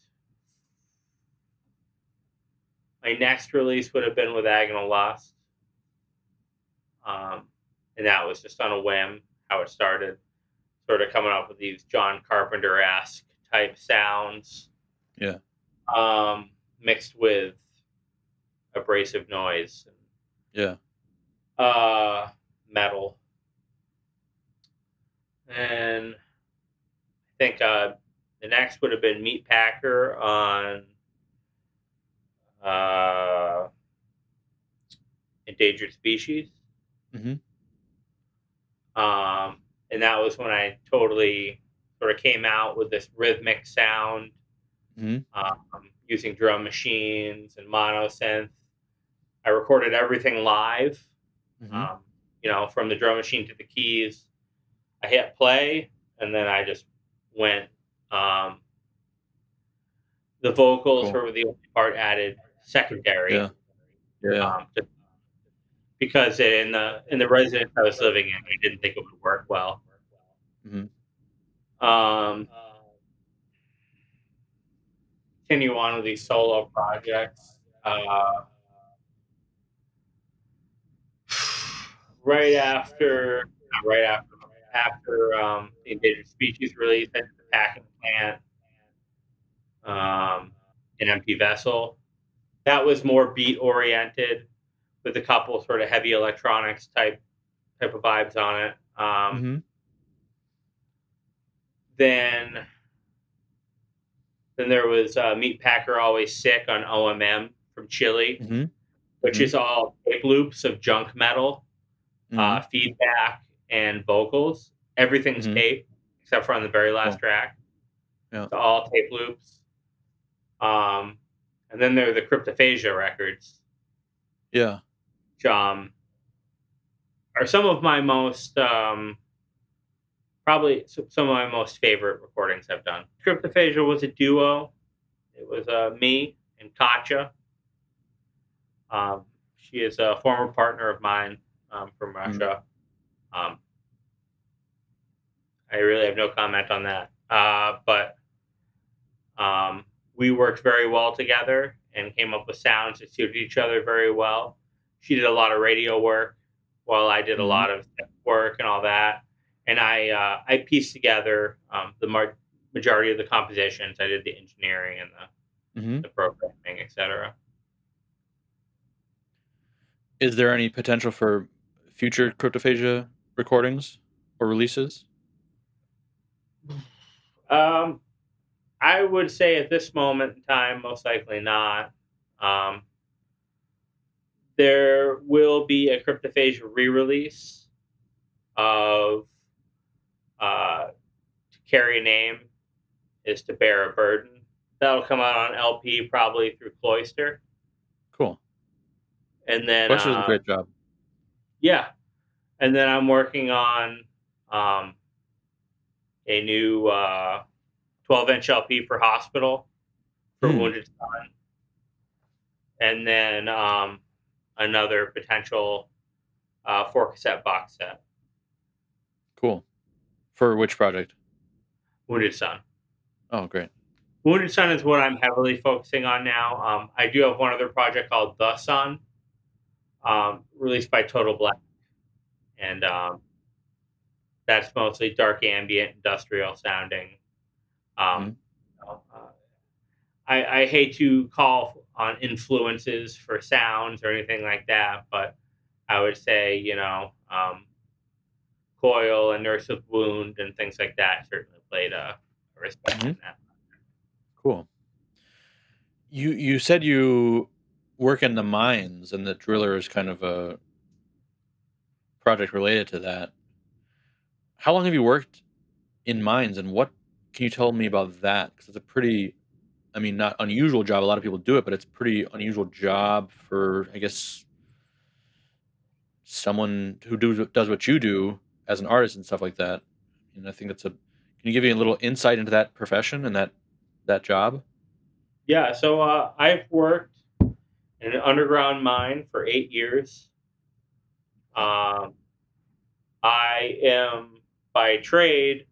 my next release would have been with Agonal Lust. Um, and that was just on a whim how it started, sort of coming up with these John Carpenter esque type sounds. Yeah. Um, mixed with abrasive noise. yeah. Uh, metal. And I think uh, the next would have been Meatpacker on uh, Endangered Species. Mm-hmm. Um, and that was when I totally sort of came out with this rhythmic sound Mhm. um, using drum machines and mono synth. I recorded everything live, Mhm. um, you know, from the drum machine to the keys. I hit play, and then I just went. Um, the vocals Cool. were the only part added secondary. Yeah. Yeah. Um, because in the in the residence I was living in, I didn't think it would work well. Mm-hmm. Um, continue on with these solo projects. Uh, right after, right after, after um, the endangered species release, I the packing plant, um, an empty vessel. That was more beat oriented, with a couple sort of heavy electronics type type of vibes on it. Um, Mhm. Then, then there was uh, Meatpacker Always Sick on OMM from Chile, Mhm. which Mhm. is all tape loops of junk metal, uh, Mhm. feedback, and vocals. Everything's Mhm. tape except for on the very last Cool. track. Yeah. It's all tape loops. Um, and then there are the Cryptophasia records, Yeah. which um, are some of my most um, probably some of my most favorite recordings I've done. Cryptophasia was a duo. It was uh, me and Katja. Um, she is a former partner of mine um, from Russia. Um, I really have no comment on that. Uh, but um, we worked very well together and came up with sounds that suited each other very well. She did a lot of radio work while I did a Mhm. lot of work and all that. And I uh, I pieced together um, the mar- majority of the compositions. I did the engineering and the, hmm the programming, etc. Is there any potential for future Cryptophasia recordings or releases? Um, I would say at this moment in time, most likely not. Um, there will be a Cryptophasia re-release of uh, "To Carry a Name Is to Bear a Burden." That'll come out on LP probably through Cloister, Cool. and then Bush does a uh, great job. Yeah. And then I'm working on um, a new uh, 12 inch LP for Hospital for Hmm. Wounded Son. And then um, another potential uh, four cassette box set, Cool. For which project? Wounded Son. Oh, great. Wounded Son is what I'm heavily focusing on now. Um, I do have one other project called The Sun, um, released by Total Black, and um, that's mostly dark ambient, industrial sounding. Um, know, uh, I, I hate to call on influences for sounds or anything like that, but I would say you know um, Coil and Nurse with Wound and things like that certainly played a, a respect in Mhm. that. Cool. You you said you work in the mines and the driller is kind of a project related to that. How long have you worked in mines and what can you tell me about that? Because it's a pretty, I mean, not unusual job. A lot of people do it, but it's pretty unusual job for, I guess, someone who do, does what you do as an artist and stuff like that. And I think that's a, can you give me a little insight into that profession and that, that job? Yeah, so uh, I've worked in an underground mine for eight years. Um, I am by trade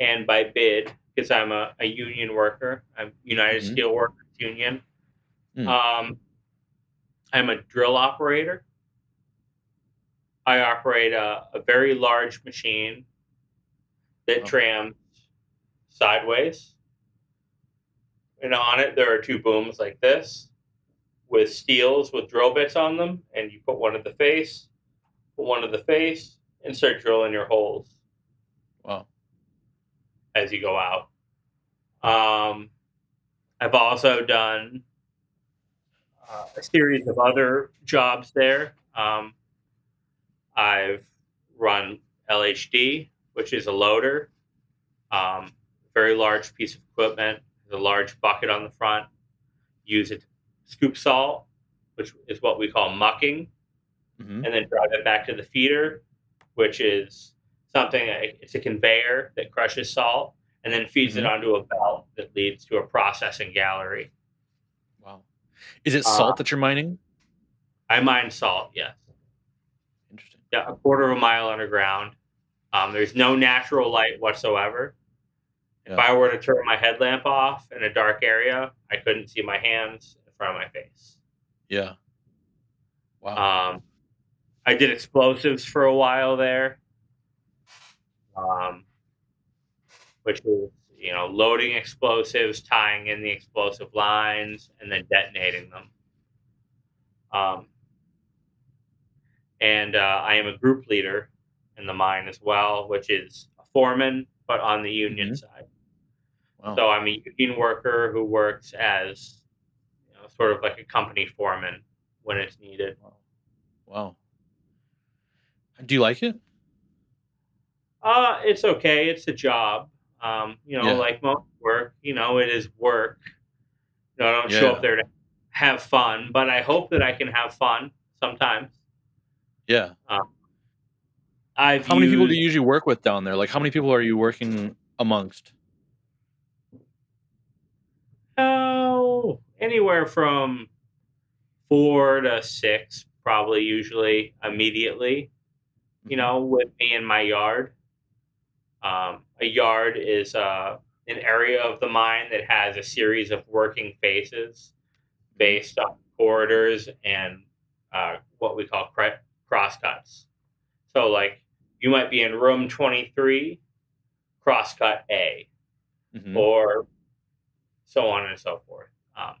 and by bid because I'm a, a union worker. I'm United Mhm. Steelworkers Union. Mm. Um, I'm a drill operator. I operate a, a very large machine that Oh. trams sideways. And on it, there are two booms like this with steels with drill bits on them. And you put one at the face, one at the face, and start drilling your holes Wow. as you go out. Um, I've also done uh, a series of other jobs there. Um, I've run LHD, which is a loader. Um, very large piece of equipment, a large bucket on the front. Use it to scoop salt, which is what we call mucking, hmm and then drive it back to the feeder, which is something. It's a conveyor that crushes salt and then feeds it hmm onto a belt that leads to a processing gallery. Wow. Is it Uh, salt that you're mining? I mine salt, yes. Interesting. Yeah, a quarter of a mile underground. Um, there's no natural light whatsoever. If Yeah. I were to turn my headlamp off in a dark area, I couldn't see my hands in front of my face. Yeah. Wow. Um, I did explosives for a while there, um, which is you know loading explosives, tying in the explosive lines, and then detonating them. Um, and uh, I am a group leader in the mine as well, which is a foreman, but on the union Mhm. side. wow. So I'm a union worker who works as you know, sort of like a company foreman when it's needed. wow. Wow. Do you like it? Uh, it's okay. It's a job. Um, you know, Yeah. like most work, you know, it is work. You know, I don't show up there to have fun, but I hope that I can have fun sometimes. Yeah. Um, I've How many people do you usually work with down there? Like, how many people are you working amongst? Oh, anywhere from four to six, probably usually immediately. You Mhm. know, with me in my yard. Um, a yard is uh, an area of the mine that has a series of working faces based on corridors and uh, what we call cre- crosscuts. So, like, you might be in room 23, crosscut A Mhm. or so on and so forth. Um,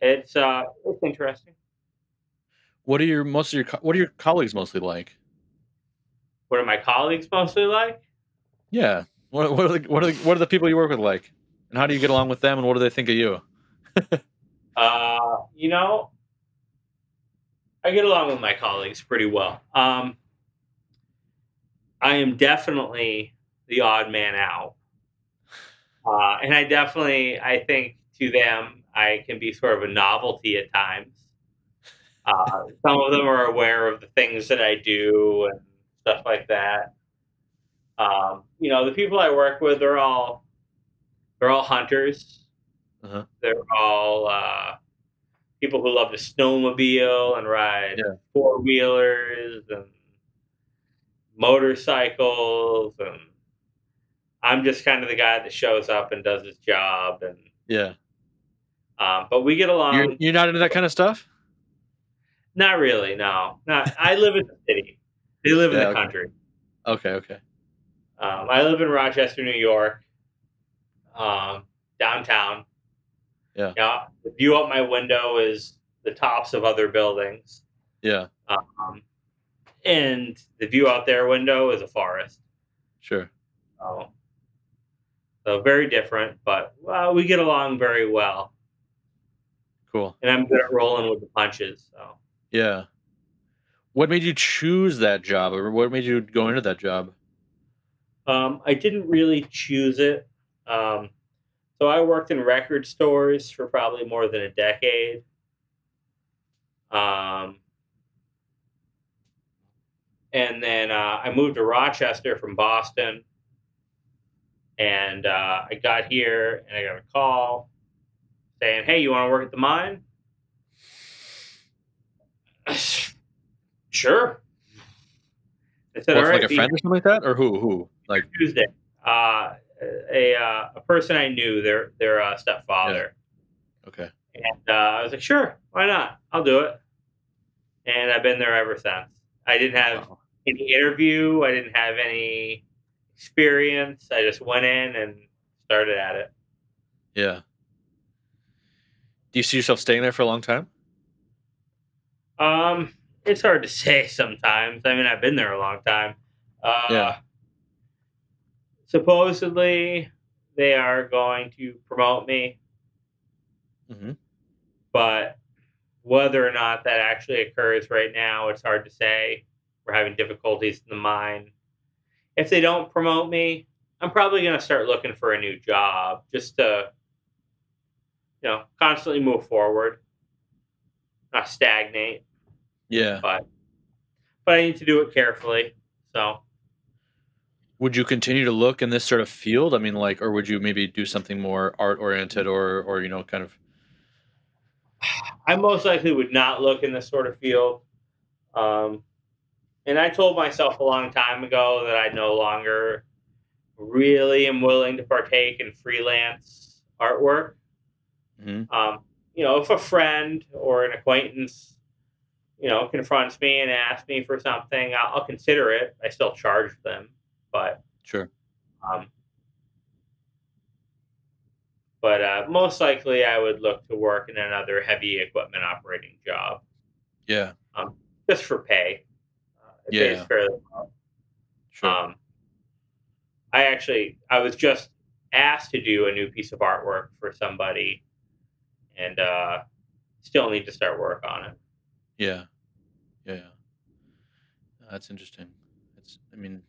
it's uh, it's interesting. What are your most of your what are your colleagues mostly like? What are my colleagues mostly like? Yeah. What what are the, what are the, what are the people you work with like? And how do you get along with them? And what do they think of you? Uh, you know, I get along with my colleagues pretty well. Um, I am definitely the odd man out, uh, and I definitely I think to them I can be sort of a novelty at times. Uh, some of them are aware of the things that I do and stuff like that. Um, you know, the people I work with are all they're all hunters. Uh-huh. They're all uh, people who love to snowmobile and ride Yeah. four wheelers and motorcycles, and I'm just kind of the guy that shows up and does his job. And Yeah. um, but we get along. You're you're not into that kind of stuff? Not really. No, not. I live in the city. They live in the okay. country. Okay, okay. Um, I live in Rochester, New York, um, downtown. Yeah. Yeah. The view out my window is the tops of other buildings, Yeah, um, and the view out their window is a forest. sure. So, so very different, but well, we get along very well, Cool. and I'm good at rolling with the punches. So. Yeah. What made you choose that job or what made you go into that job? Um, I didn't really choose it. Um, so I worked in record stores for probably more than a decade. Um, and then uh, I moved to Rochester from Boston. And uh, I got here and I got a call saying, Hey, you want to work at the mine? sure. I said, What, "All like a friend or something like that? Or who? Who? Like Tuesday. Uh, a uh, a person I knew, their their uh, stepfather, okay. and uh, I was like, sure, why not? I'll do it. And I've been there ever since. I didn't have Wow. any interview. I didn't have any experience. I just went in and started at it. Yeah. Do you see yourself staying there for a long time? Um, it's hard to say sometimes. I mean, I've been there a long time. Uh, Yeah. Supposedly, they are going to promote me. Mm-hmm. but whether or not that actually occurs right now, it's hard to say. We're having difficulties in the mine. if they don't promote me, I'm probably going to start looking for a new job just to, you know, constantly move forward, not stagnate. Yeah. But, but I need to do it carefully. So, would you continue to look in this sort of field? I mean, like, or would you maybe do something more art oriented, or, or you know, kind of? I most likely would not look in this sort of field. Um, and I told myself a long time ago that I no longer really am willing to partake in freelance artwork. Mhm. Um, you know, if a friend or an acquaintance, you know, confronts me and asks me for something, I'll, I'll consider it. I still charge them, but Sure. um, but uh, most likely I would look to work in another heavy equipment operating job Yeah. just for pay. Uh, it pays Yeah. fairly well. Sure. Um, I actually I was just asked to do a new piece of artwork for somebody, and uh, still need to start work on it. yeah. Yeah. yeah. That's interesting. It's. I mean,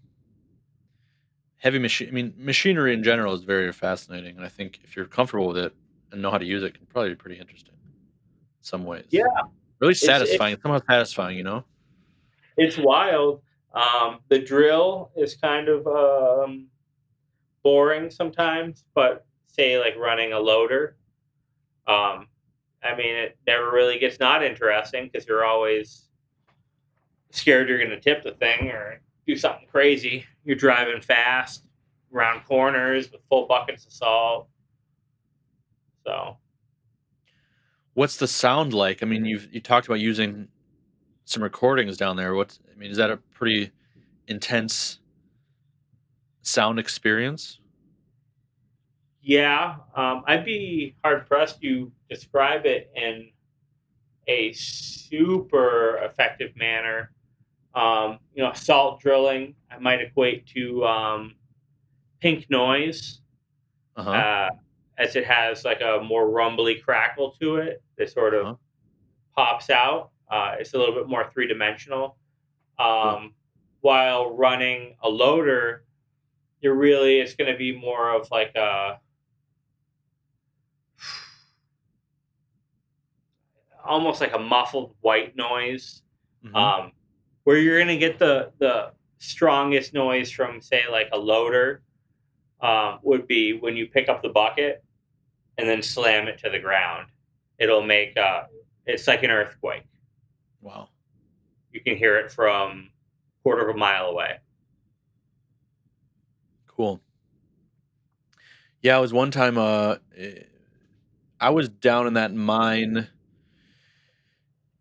heavy machine. I mean, machinery in general is very fascinating, and I think if you're comfortable with it and know how to use it, can probably be pretty interesting. In some ways. Yeah. Really it- satisfying. somehow satisfying. You know. It's wild. Um, the drill is kind of um, boring sometimes, but say like running a loader. Um, I mean, it never really gets not interesting because you're always scared you're going to tip the thing or do something crazy. You're driving fast around corners with full buckets of salt. So What's the sound like? I mean, you've you talked about using some recordings down there. What's I mean, is that a pretty intense sound experience? Yeah, um, I'd be hard pressed to describe it in a super effective manner. Um, you know, salt drilling I might equate to um, pink noise, Uh-huh. uh, as it has like a more rumbly crackle to it that sort of Uh-huh. pops out. Uh, it's a little bit more three dimensional. Um, While running a loader, you're really it's going to be more of like a almost like a muffled white noise Mhm. um, where you're going to get the the strongest noise from say like a loader um, would be when you pick up the bucket and then slam it to the ground it'll make uh, it's like an earthquake wow. you can hear it from quarter of a mile away Cool. Yeah, it was one time. Uh, I was down in that mine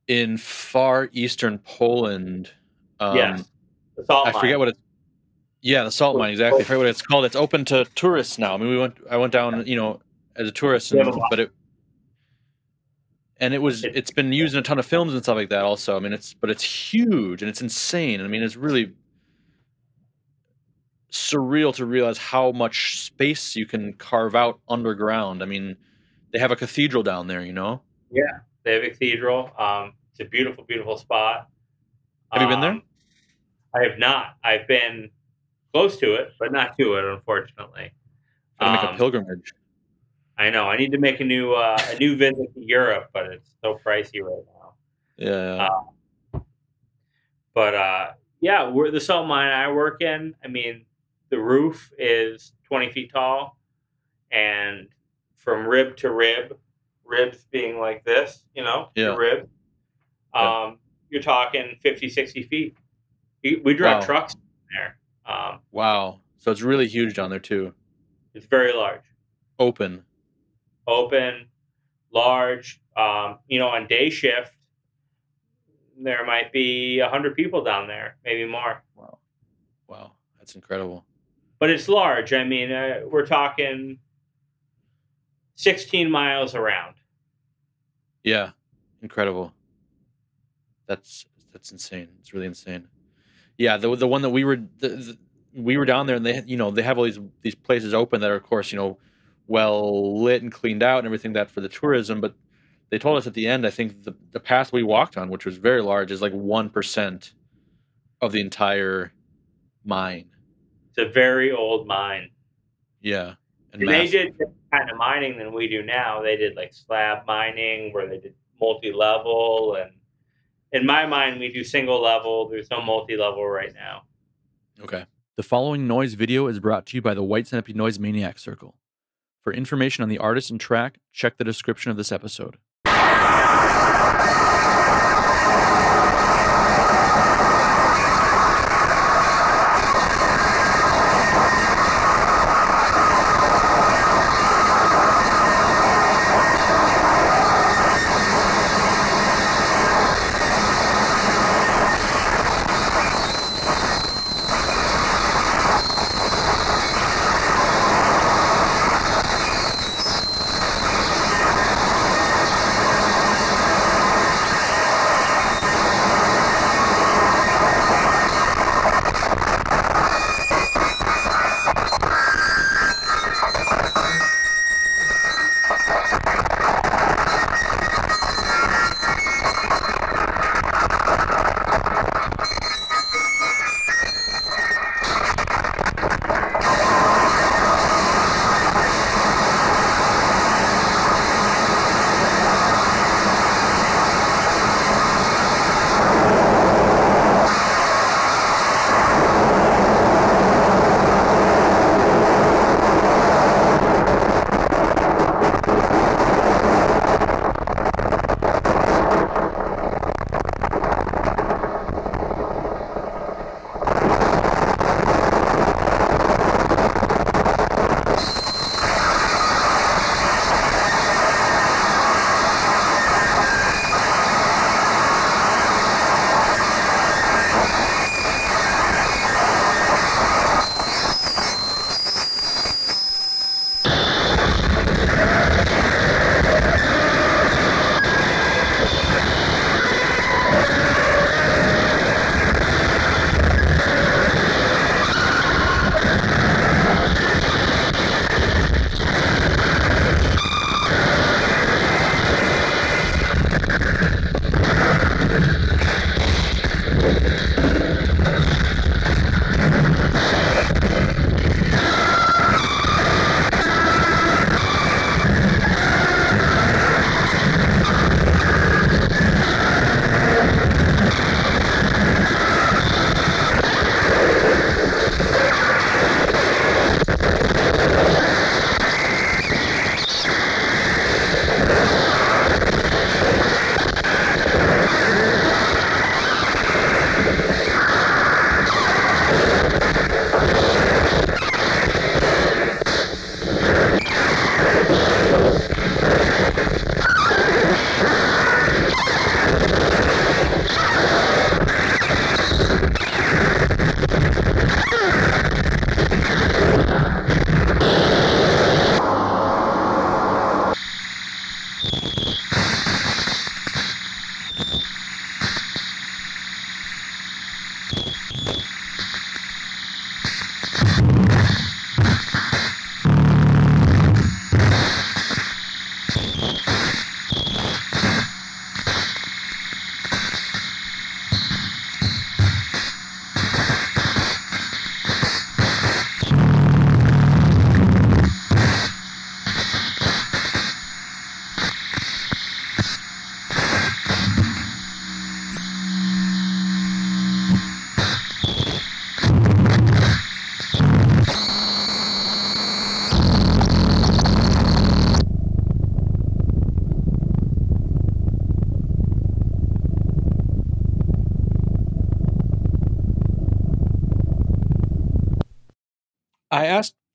in far eastern Poland. Um, yes the salt I forget what it's. Yeah, the salt mine exactly. I forget what it's called. It's open to tourists now. I mean, we went. I went down, you know, as a tourist, and, a but it. And it was. It- It's been used in a ton of films and stuff like that. Also, I mean, it's but it's huge and it's insane. I mean, it's really surreal to realize how much space you can carve out underground. I mean, they have a cathedral down there. You know. They have a cathedral um, it's a beautiful beautiful spot Have you been there? Um, i have not i've been close to it but not to it unfortunately Gotta make a Um, pilgrimage. I know. I need to make a new uh, a new visit to Europe, but it's so pricey right now. Yeah. uh, But uh, yeah, we're the salt mine I work in. I mean, the roof is twenty feet tall, and from rib to rib, ribs being like this, you know, Yeah. your rib. Yeah. Um, you're talking 50, 60 feet. We, drive Wow. trucks there. Um, wow. So it's really huge down there too. it's very large. Open. open, large. Um, you know, on day shift, there might be a hundred people down there, maybe more. Wow. Wow. That's incredible. But it's large. I mean, uh, we're talking sixteen miles around. Yeah. Incredible. That's that's insane. It's really insane. Yeah, the the one that we were the, the, we were down there and they you know, they have all these these places open that are of course, you know, well lit and cleaned out and everything that for the tourism, but they told us at the end I think the the path we walked on, which was very large, is like 1% of the entire mine. It's a very old mine. Yeah. And, and they did kind of mining than we do now. They did like slab mining where they did multi-level and in my mind we do single level. There's no multi-level right now. Okay. The following noise video is brought to you by the White Centipede Noise Maniac Circle. For information on the artist and track, check the description of this episode.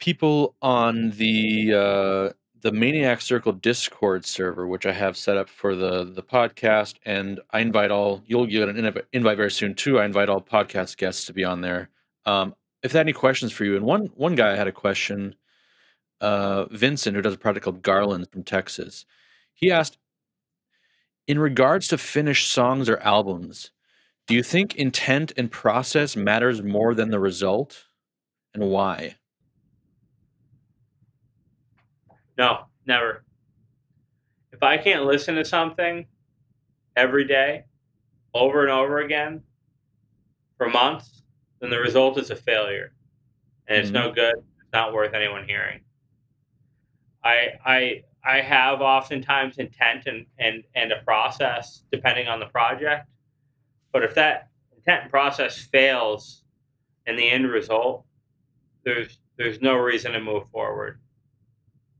People on the uh, the Maniac Circle Discord server, which I have set up for the the podcast, and I invite all. You'll get an invite very soon too. I invite all podcast guests to be on there. Um, if they had any questions for you, and one one guy had a question, uh, Vincent, who does a project called Garland from Texas, he asked, in regards to finished songs or albums, do you think intent and process matters more than the result, and why? No, never. If I can't listen to something every day, over and over again, for months, then the result is a failure. and it's no mm-hmm. good. It's not worth anyone hearing. I I I have oftentimes intent and and and a process depending on the project, but if that intent and process fails in the end result, there's there's no reason to move forward.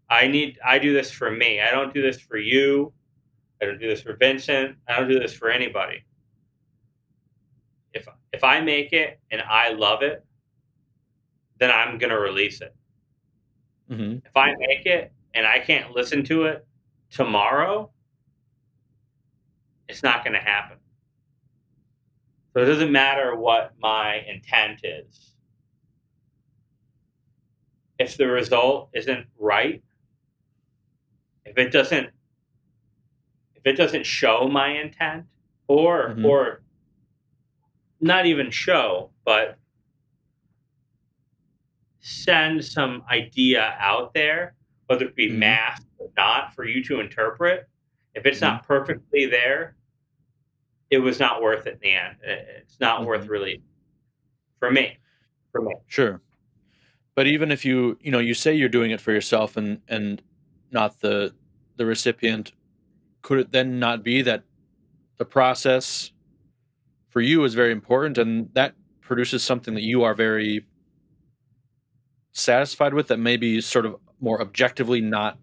I need I do this for me. I don't do this for you. I don't do this for Vincent. I don't do this for anybody. If if I make it and I love it, then I'm gonna release it. Mm-hmm. If I make it and I can't listen to it tomorrow, it's not gonna happen. So it doesn't matter what my intent is. If the result isn't right, if it doesn't if it doesn't show my intent or Mhm. or not even show, but send some idea out there, whether it be Mhm. math or not, for you to interpret. If it's not perfectly there, it was not worth it in the end. It's not worth Mhm. really for me. For me. Sure. But even if you, you know, you say you're doing it for yourself and and not the the recipient, could it then not be that the process for you is very important and that produces something that you are very satisfied with that maybe sort of more objectively not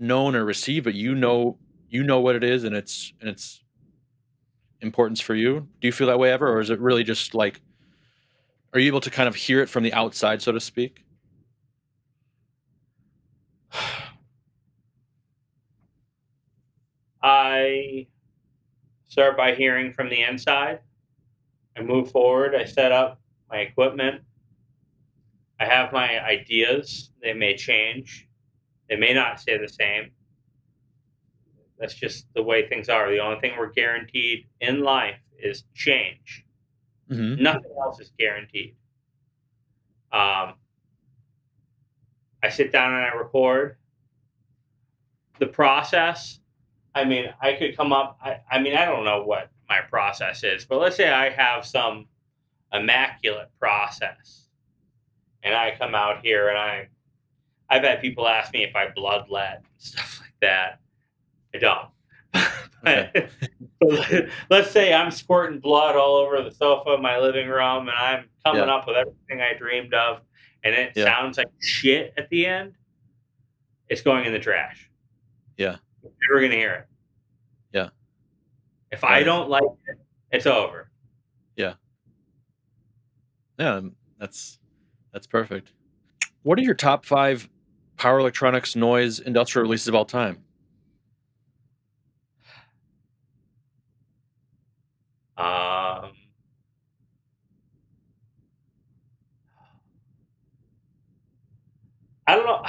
known or received, but you know you know what it is and it's and it's importance for you. Do you feel that way ever, or is it really just like are you able to kind of hear it from the outside, so to speak? I start by hearing from the inside. I move forward. I set up my equipment. I have my ideas. They may change. They may not stay the same. That's just the way things are. The only thing we're guaranteed in life is change. Mm-hmm. Nothing else is guaranteed. Um, I sit down and I record. The process, I mean, I could come up, I, I mean, I don't know what my process is, but let's say I have some immaculate process and I come out here and I, I've had people ask me if I bloodlet and stuff like that. I don't. But let's say I'm squirting blood all over the sofa in my living room and I'm coming Yeah. up with everything I dreamed of and it Yeah. sounds like shit at the end, it's going in the trash. Yeah. You're never going to hear it. Yeah. If I don't like it, it's over. Yeah, Yeah, that's that's perfect. What are your top five power electronics noise industrial releases of all time? Um, I don't know.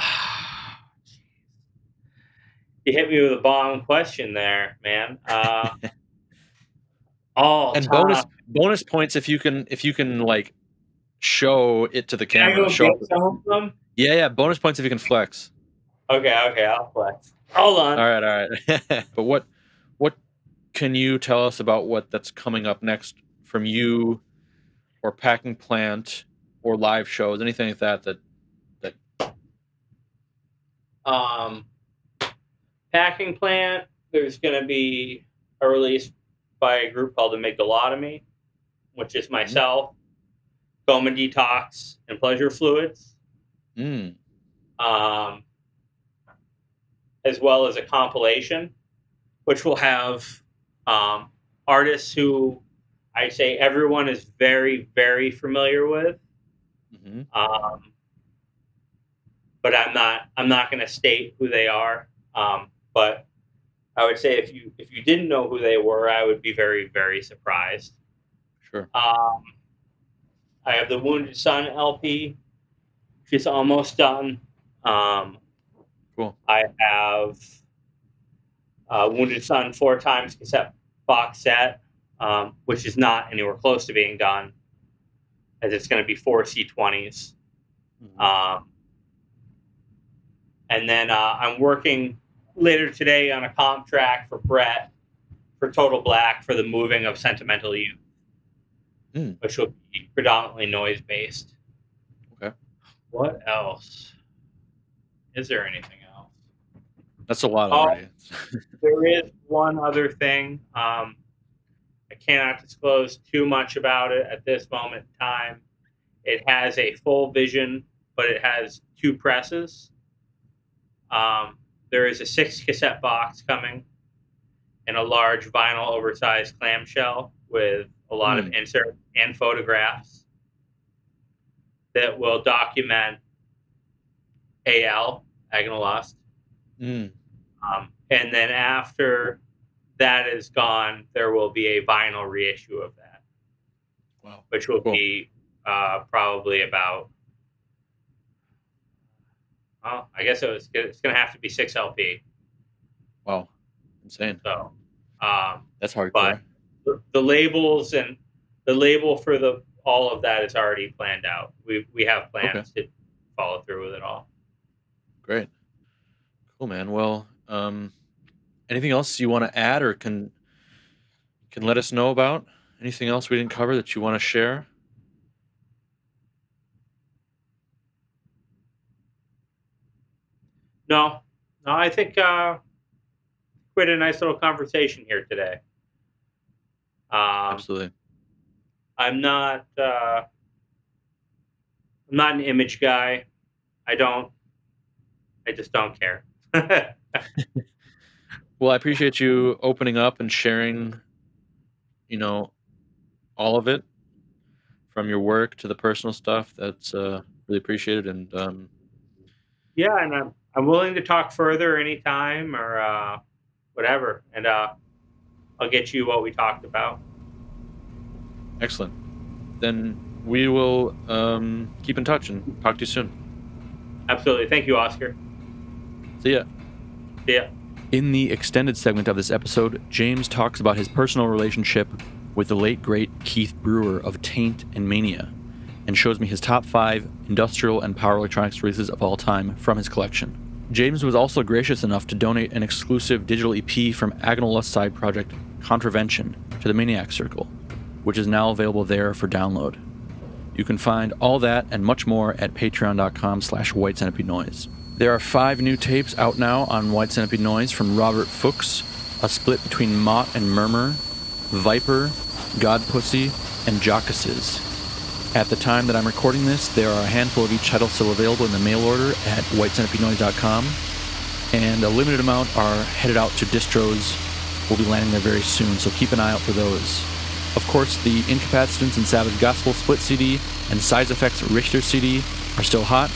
you hit me with a bomb question there, man. Uh, all And time. bonus bonus points if you can if you can like show it to the camera. Show get some of them? yeah, yeah. Bonus points if you can flex. Okay, okay, I'll flex. Hold on. All right, all right. but what what can you tell us about what that's coming up next from you, or packing plant, or live shows, anything like that? That um, packing plant. There's going to be a release by a group called the Amygdalotomy, which is myself, Coma Detox, and Pleasure Fluids, mm, um, as well as a compilation, which will have um, artists who I say everyone is very, very familiar with. hmm um, but I'm not I'm not going to state who they are. Um, but I would say if you if you didn't know who they were, I would be very very surprised. sure. Um, I have the Wounded Son LP, She's almost done. Um, Cool. I have uh, Wounded Son four times cassette box set, um, which is not anywhere close to being done, as it's going to be four C20s. Mhm. Um, and then uh, I'm working later today on a comp track for Brett for Total Black for the moving of Sentimental Youth. Hmm. which will be predominantly noise based. Okay. What else? Is there anything else? That's a lot Oh. already. There is one other thing. Um, I cannot disclose too much about it at this moment in time. It has a full vision, but it has two presses. Um, there is a six cassette box coming and a large vinyl oversized clamshell with a lot Hmm. of inserts and photographs that will document AL, Agonal Lust. Mm. Um, and then after that is gone, there will be a vinyl reissue of that, Wow. which will Cool. be uh, probably about. Well, I guess it was. It's going to have to be six LP. Wow. Insane. So, um, That's hard. But- the, the labels and the label for the all of that is already planned out. We we have plans to follow through with it all. Great. Cool, man. Well, um, anything else you want to add or can can let us know about? Anything else we didn't cover that you want to share? No, no, I think uh, we had a nice little conversation here today. Um, Absolutely. I'm not. Uh, I'm not an image guy. I don't. I just don't care. Well, I appreciate you opening up and sharing, you know, all of it from your work to the personal stuff. That's uh, really appreciated. And um, yeah, and I'm I'm willing to talk further anytime or uh, whatever, and uh, I'll get you what we talked about. excellent. Then we will um, keep in touch and talk to you soon. Absolutely. Thank you, Oscar. See ya. See ya. In the extended segment of this episode, James talks about his personal relationship with the late great Keith Brewer of Taint and Mania, and shows me his top five industrial and power electronics releases of all time from his collection. James was also gracious enough to donate an exclusive digital EP from Agonal Lust side project Contravention to the Maniac Circle, which is now available there for download. You can find all that and much more at patreon.com slash white centipede noise. There are five new tapes out now on White Centipede Noise from Robert Fuchs, a split between Mott and Murmur, Viper, God Pussy, and Jockuses. At the time that I'm recording this, there are a handful of each title still available in the mail order at whitecentipedenoise.com, and a limited amount are headed out to distros. We'll be landing there very soon, so keep an eye out for those. Of course, the Incapacitants and Savage Gospel split CD and Size Effects Richter CD are still hot,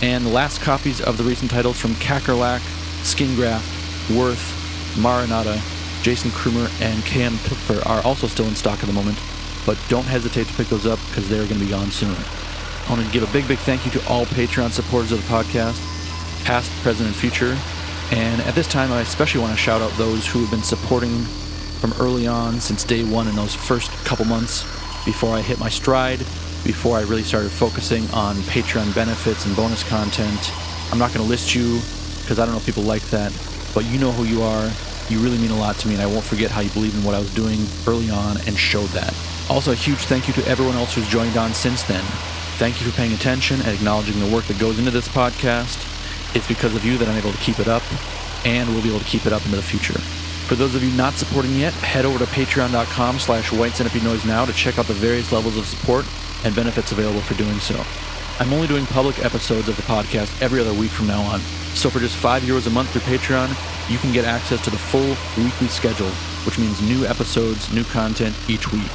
and the last copies of the recent titles from Kakerlak, Skingraft, Worth, Maranata, Jason Krumer, and Cam Tupfer are also still in stock at the moment, but don't hesitate to pick those up because they're going to be gone soon. I want to give a big, big thank you to all Patreon supporters of the podcast, past, present, and future. And at this time, I especially want to shout out those who have been supporting from early on since day one in those first couple months before I hit my stride, before I really started focusing on Patreon benefits and bonus content. I'm not going to list you because I don't know if people like that, but you know who you are. You really mean a lot to me, and I won't forget how you believed in what I was doing early on and showed that. Also, a huge thank you to everyone else who's joined on since then. Thank you for paying attention and acknowledging the work that goes into this podcast. It's because of you that I'm able to keep it up, and we'll be able to keep it up into the future. For those of you not supporting yet, head over to patreon.com slash white centipede noise now to check out the various levels of support and benefits available for doing so. I'm only doing public episodes of the podcast every other week from now on, so for just 5 euros a month through Patreon, you can get access to the full weekly schedule, which means new episodes, new content each week.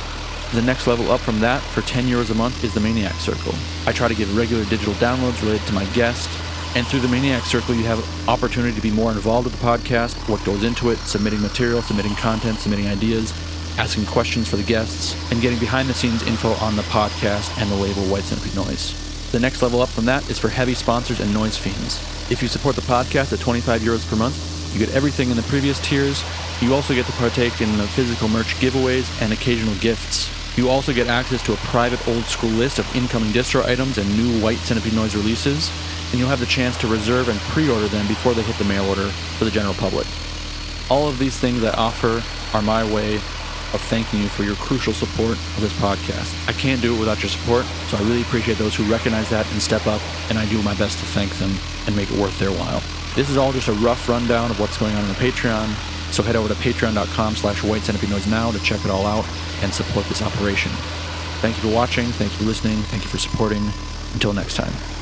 The next level up from that for 10 euros a month is the Maniac Circle. I try to give regular digital downloads related to my guest, and through the Maniac Circle, you have opportunity to be more involved with the podcast, what goes into it, submitting material, submitting content, submitting ideas, asking questions for the guests, and getting behind the scenes info on the podcast and the label White Centipede Noise. The next level up from that is for heavy sponsors and noise fiends. If you support the podcast at 25 euros per month, you get everything in the previous tiers. You also get to partake in the physical merch giveaways and occasional gifts. You also get access to a private old school list of incoming distro items and new White Centipede Noise releases, and you'll have the chance to reserve and pre-order them before they hit the mail order for the general public. All of these things I offer are my way of thanking you for your crucial support of this podcast. I can't do it without your support, so I really appreciate those who recognize that and step up, and I do my best to thank them and make it worth their while. This is all just a rough rundown of what's going on in the Patreon, so head over to patreon.com slash white now to check it all out and support this operation. Thank you for watching, thank you for listening, thank you for supporting. Until next time.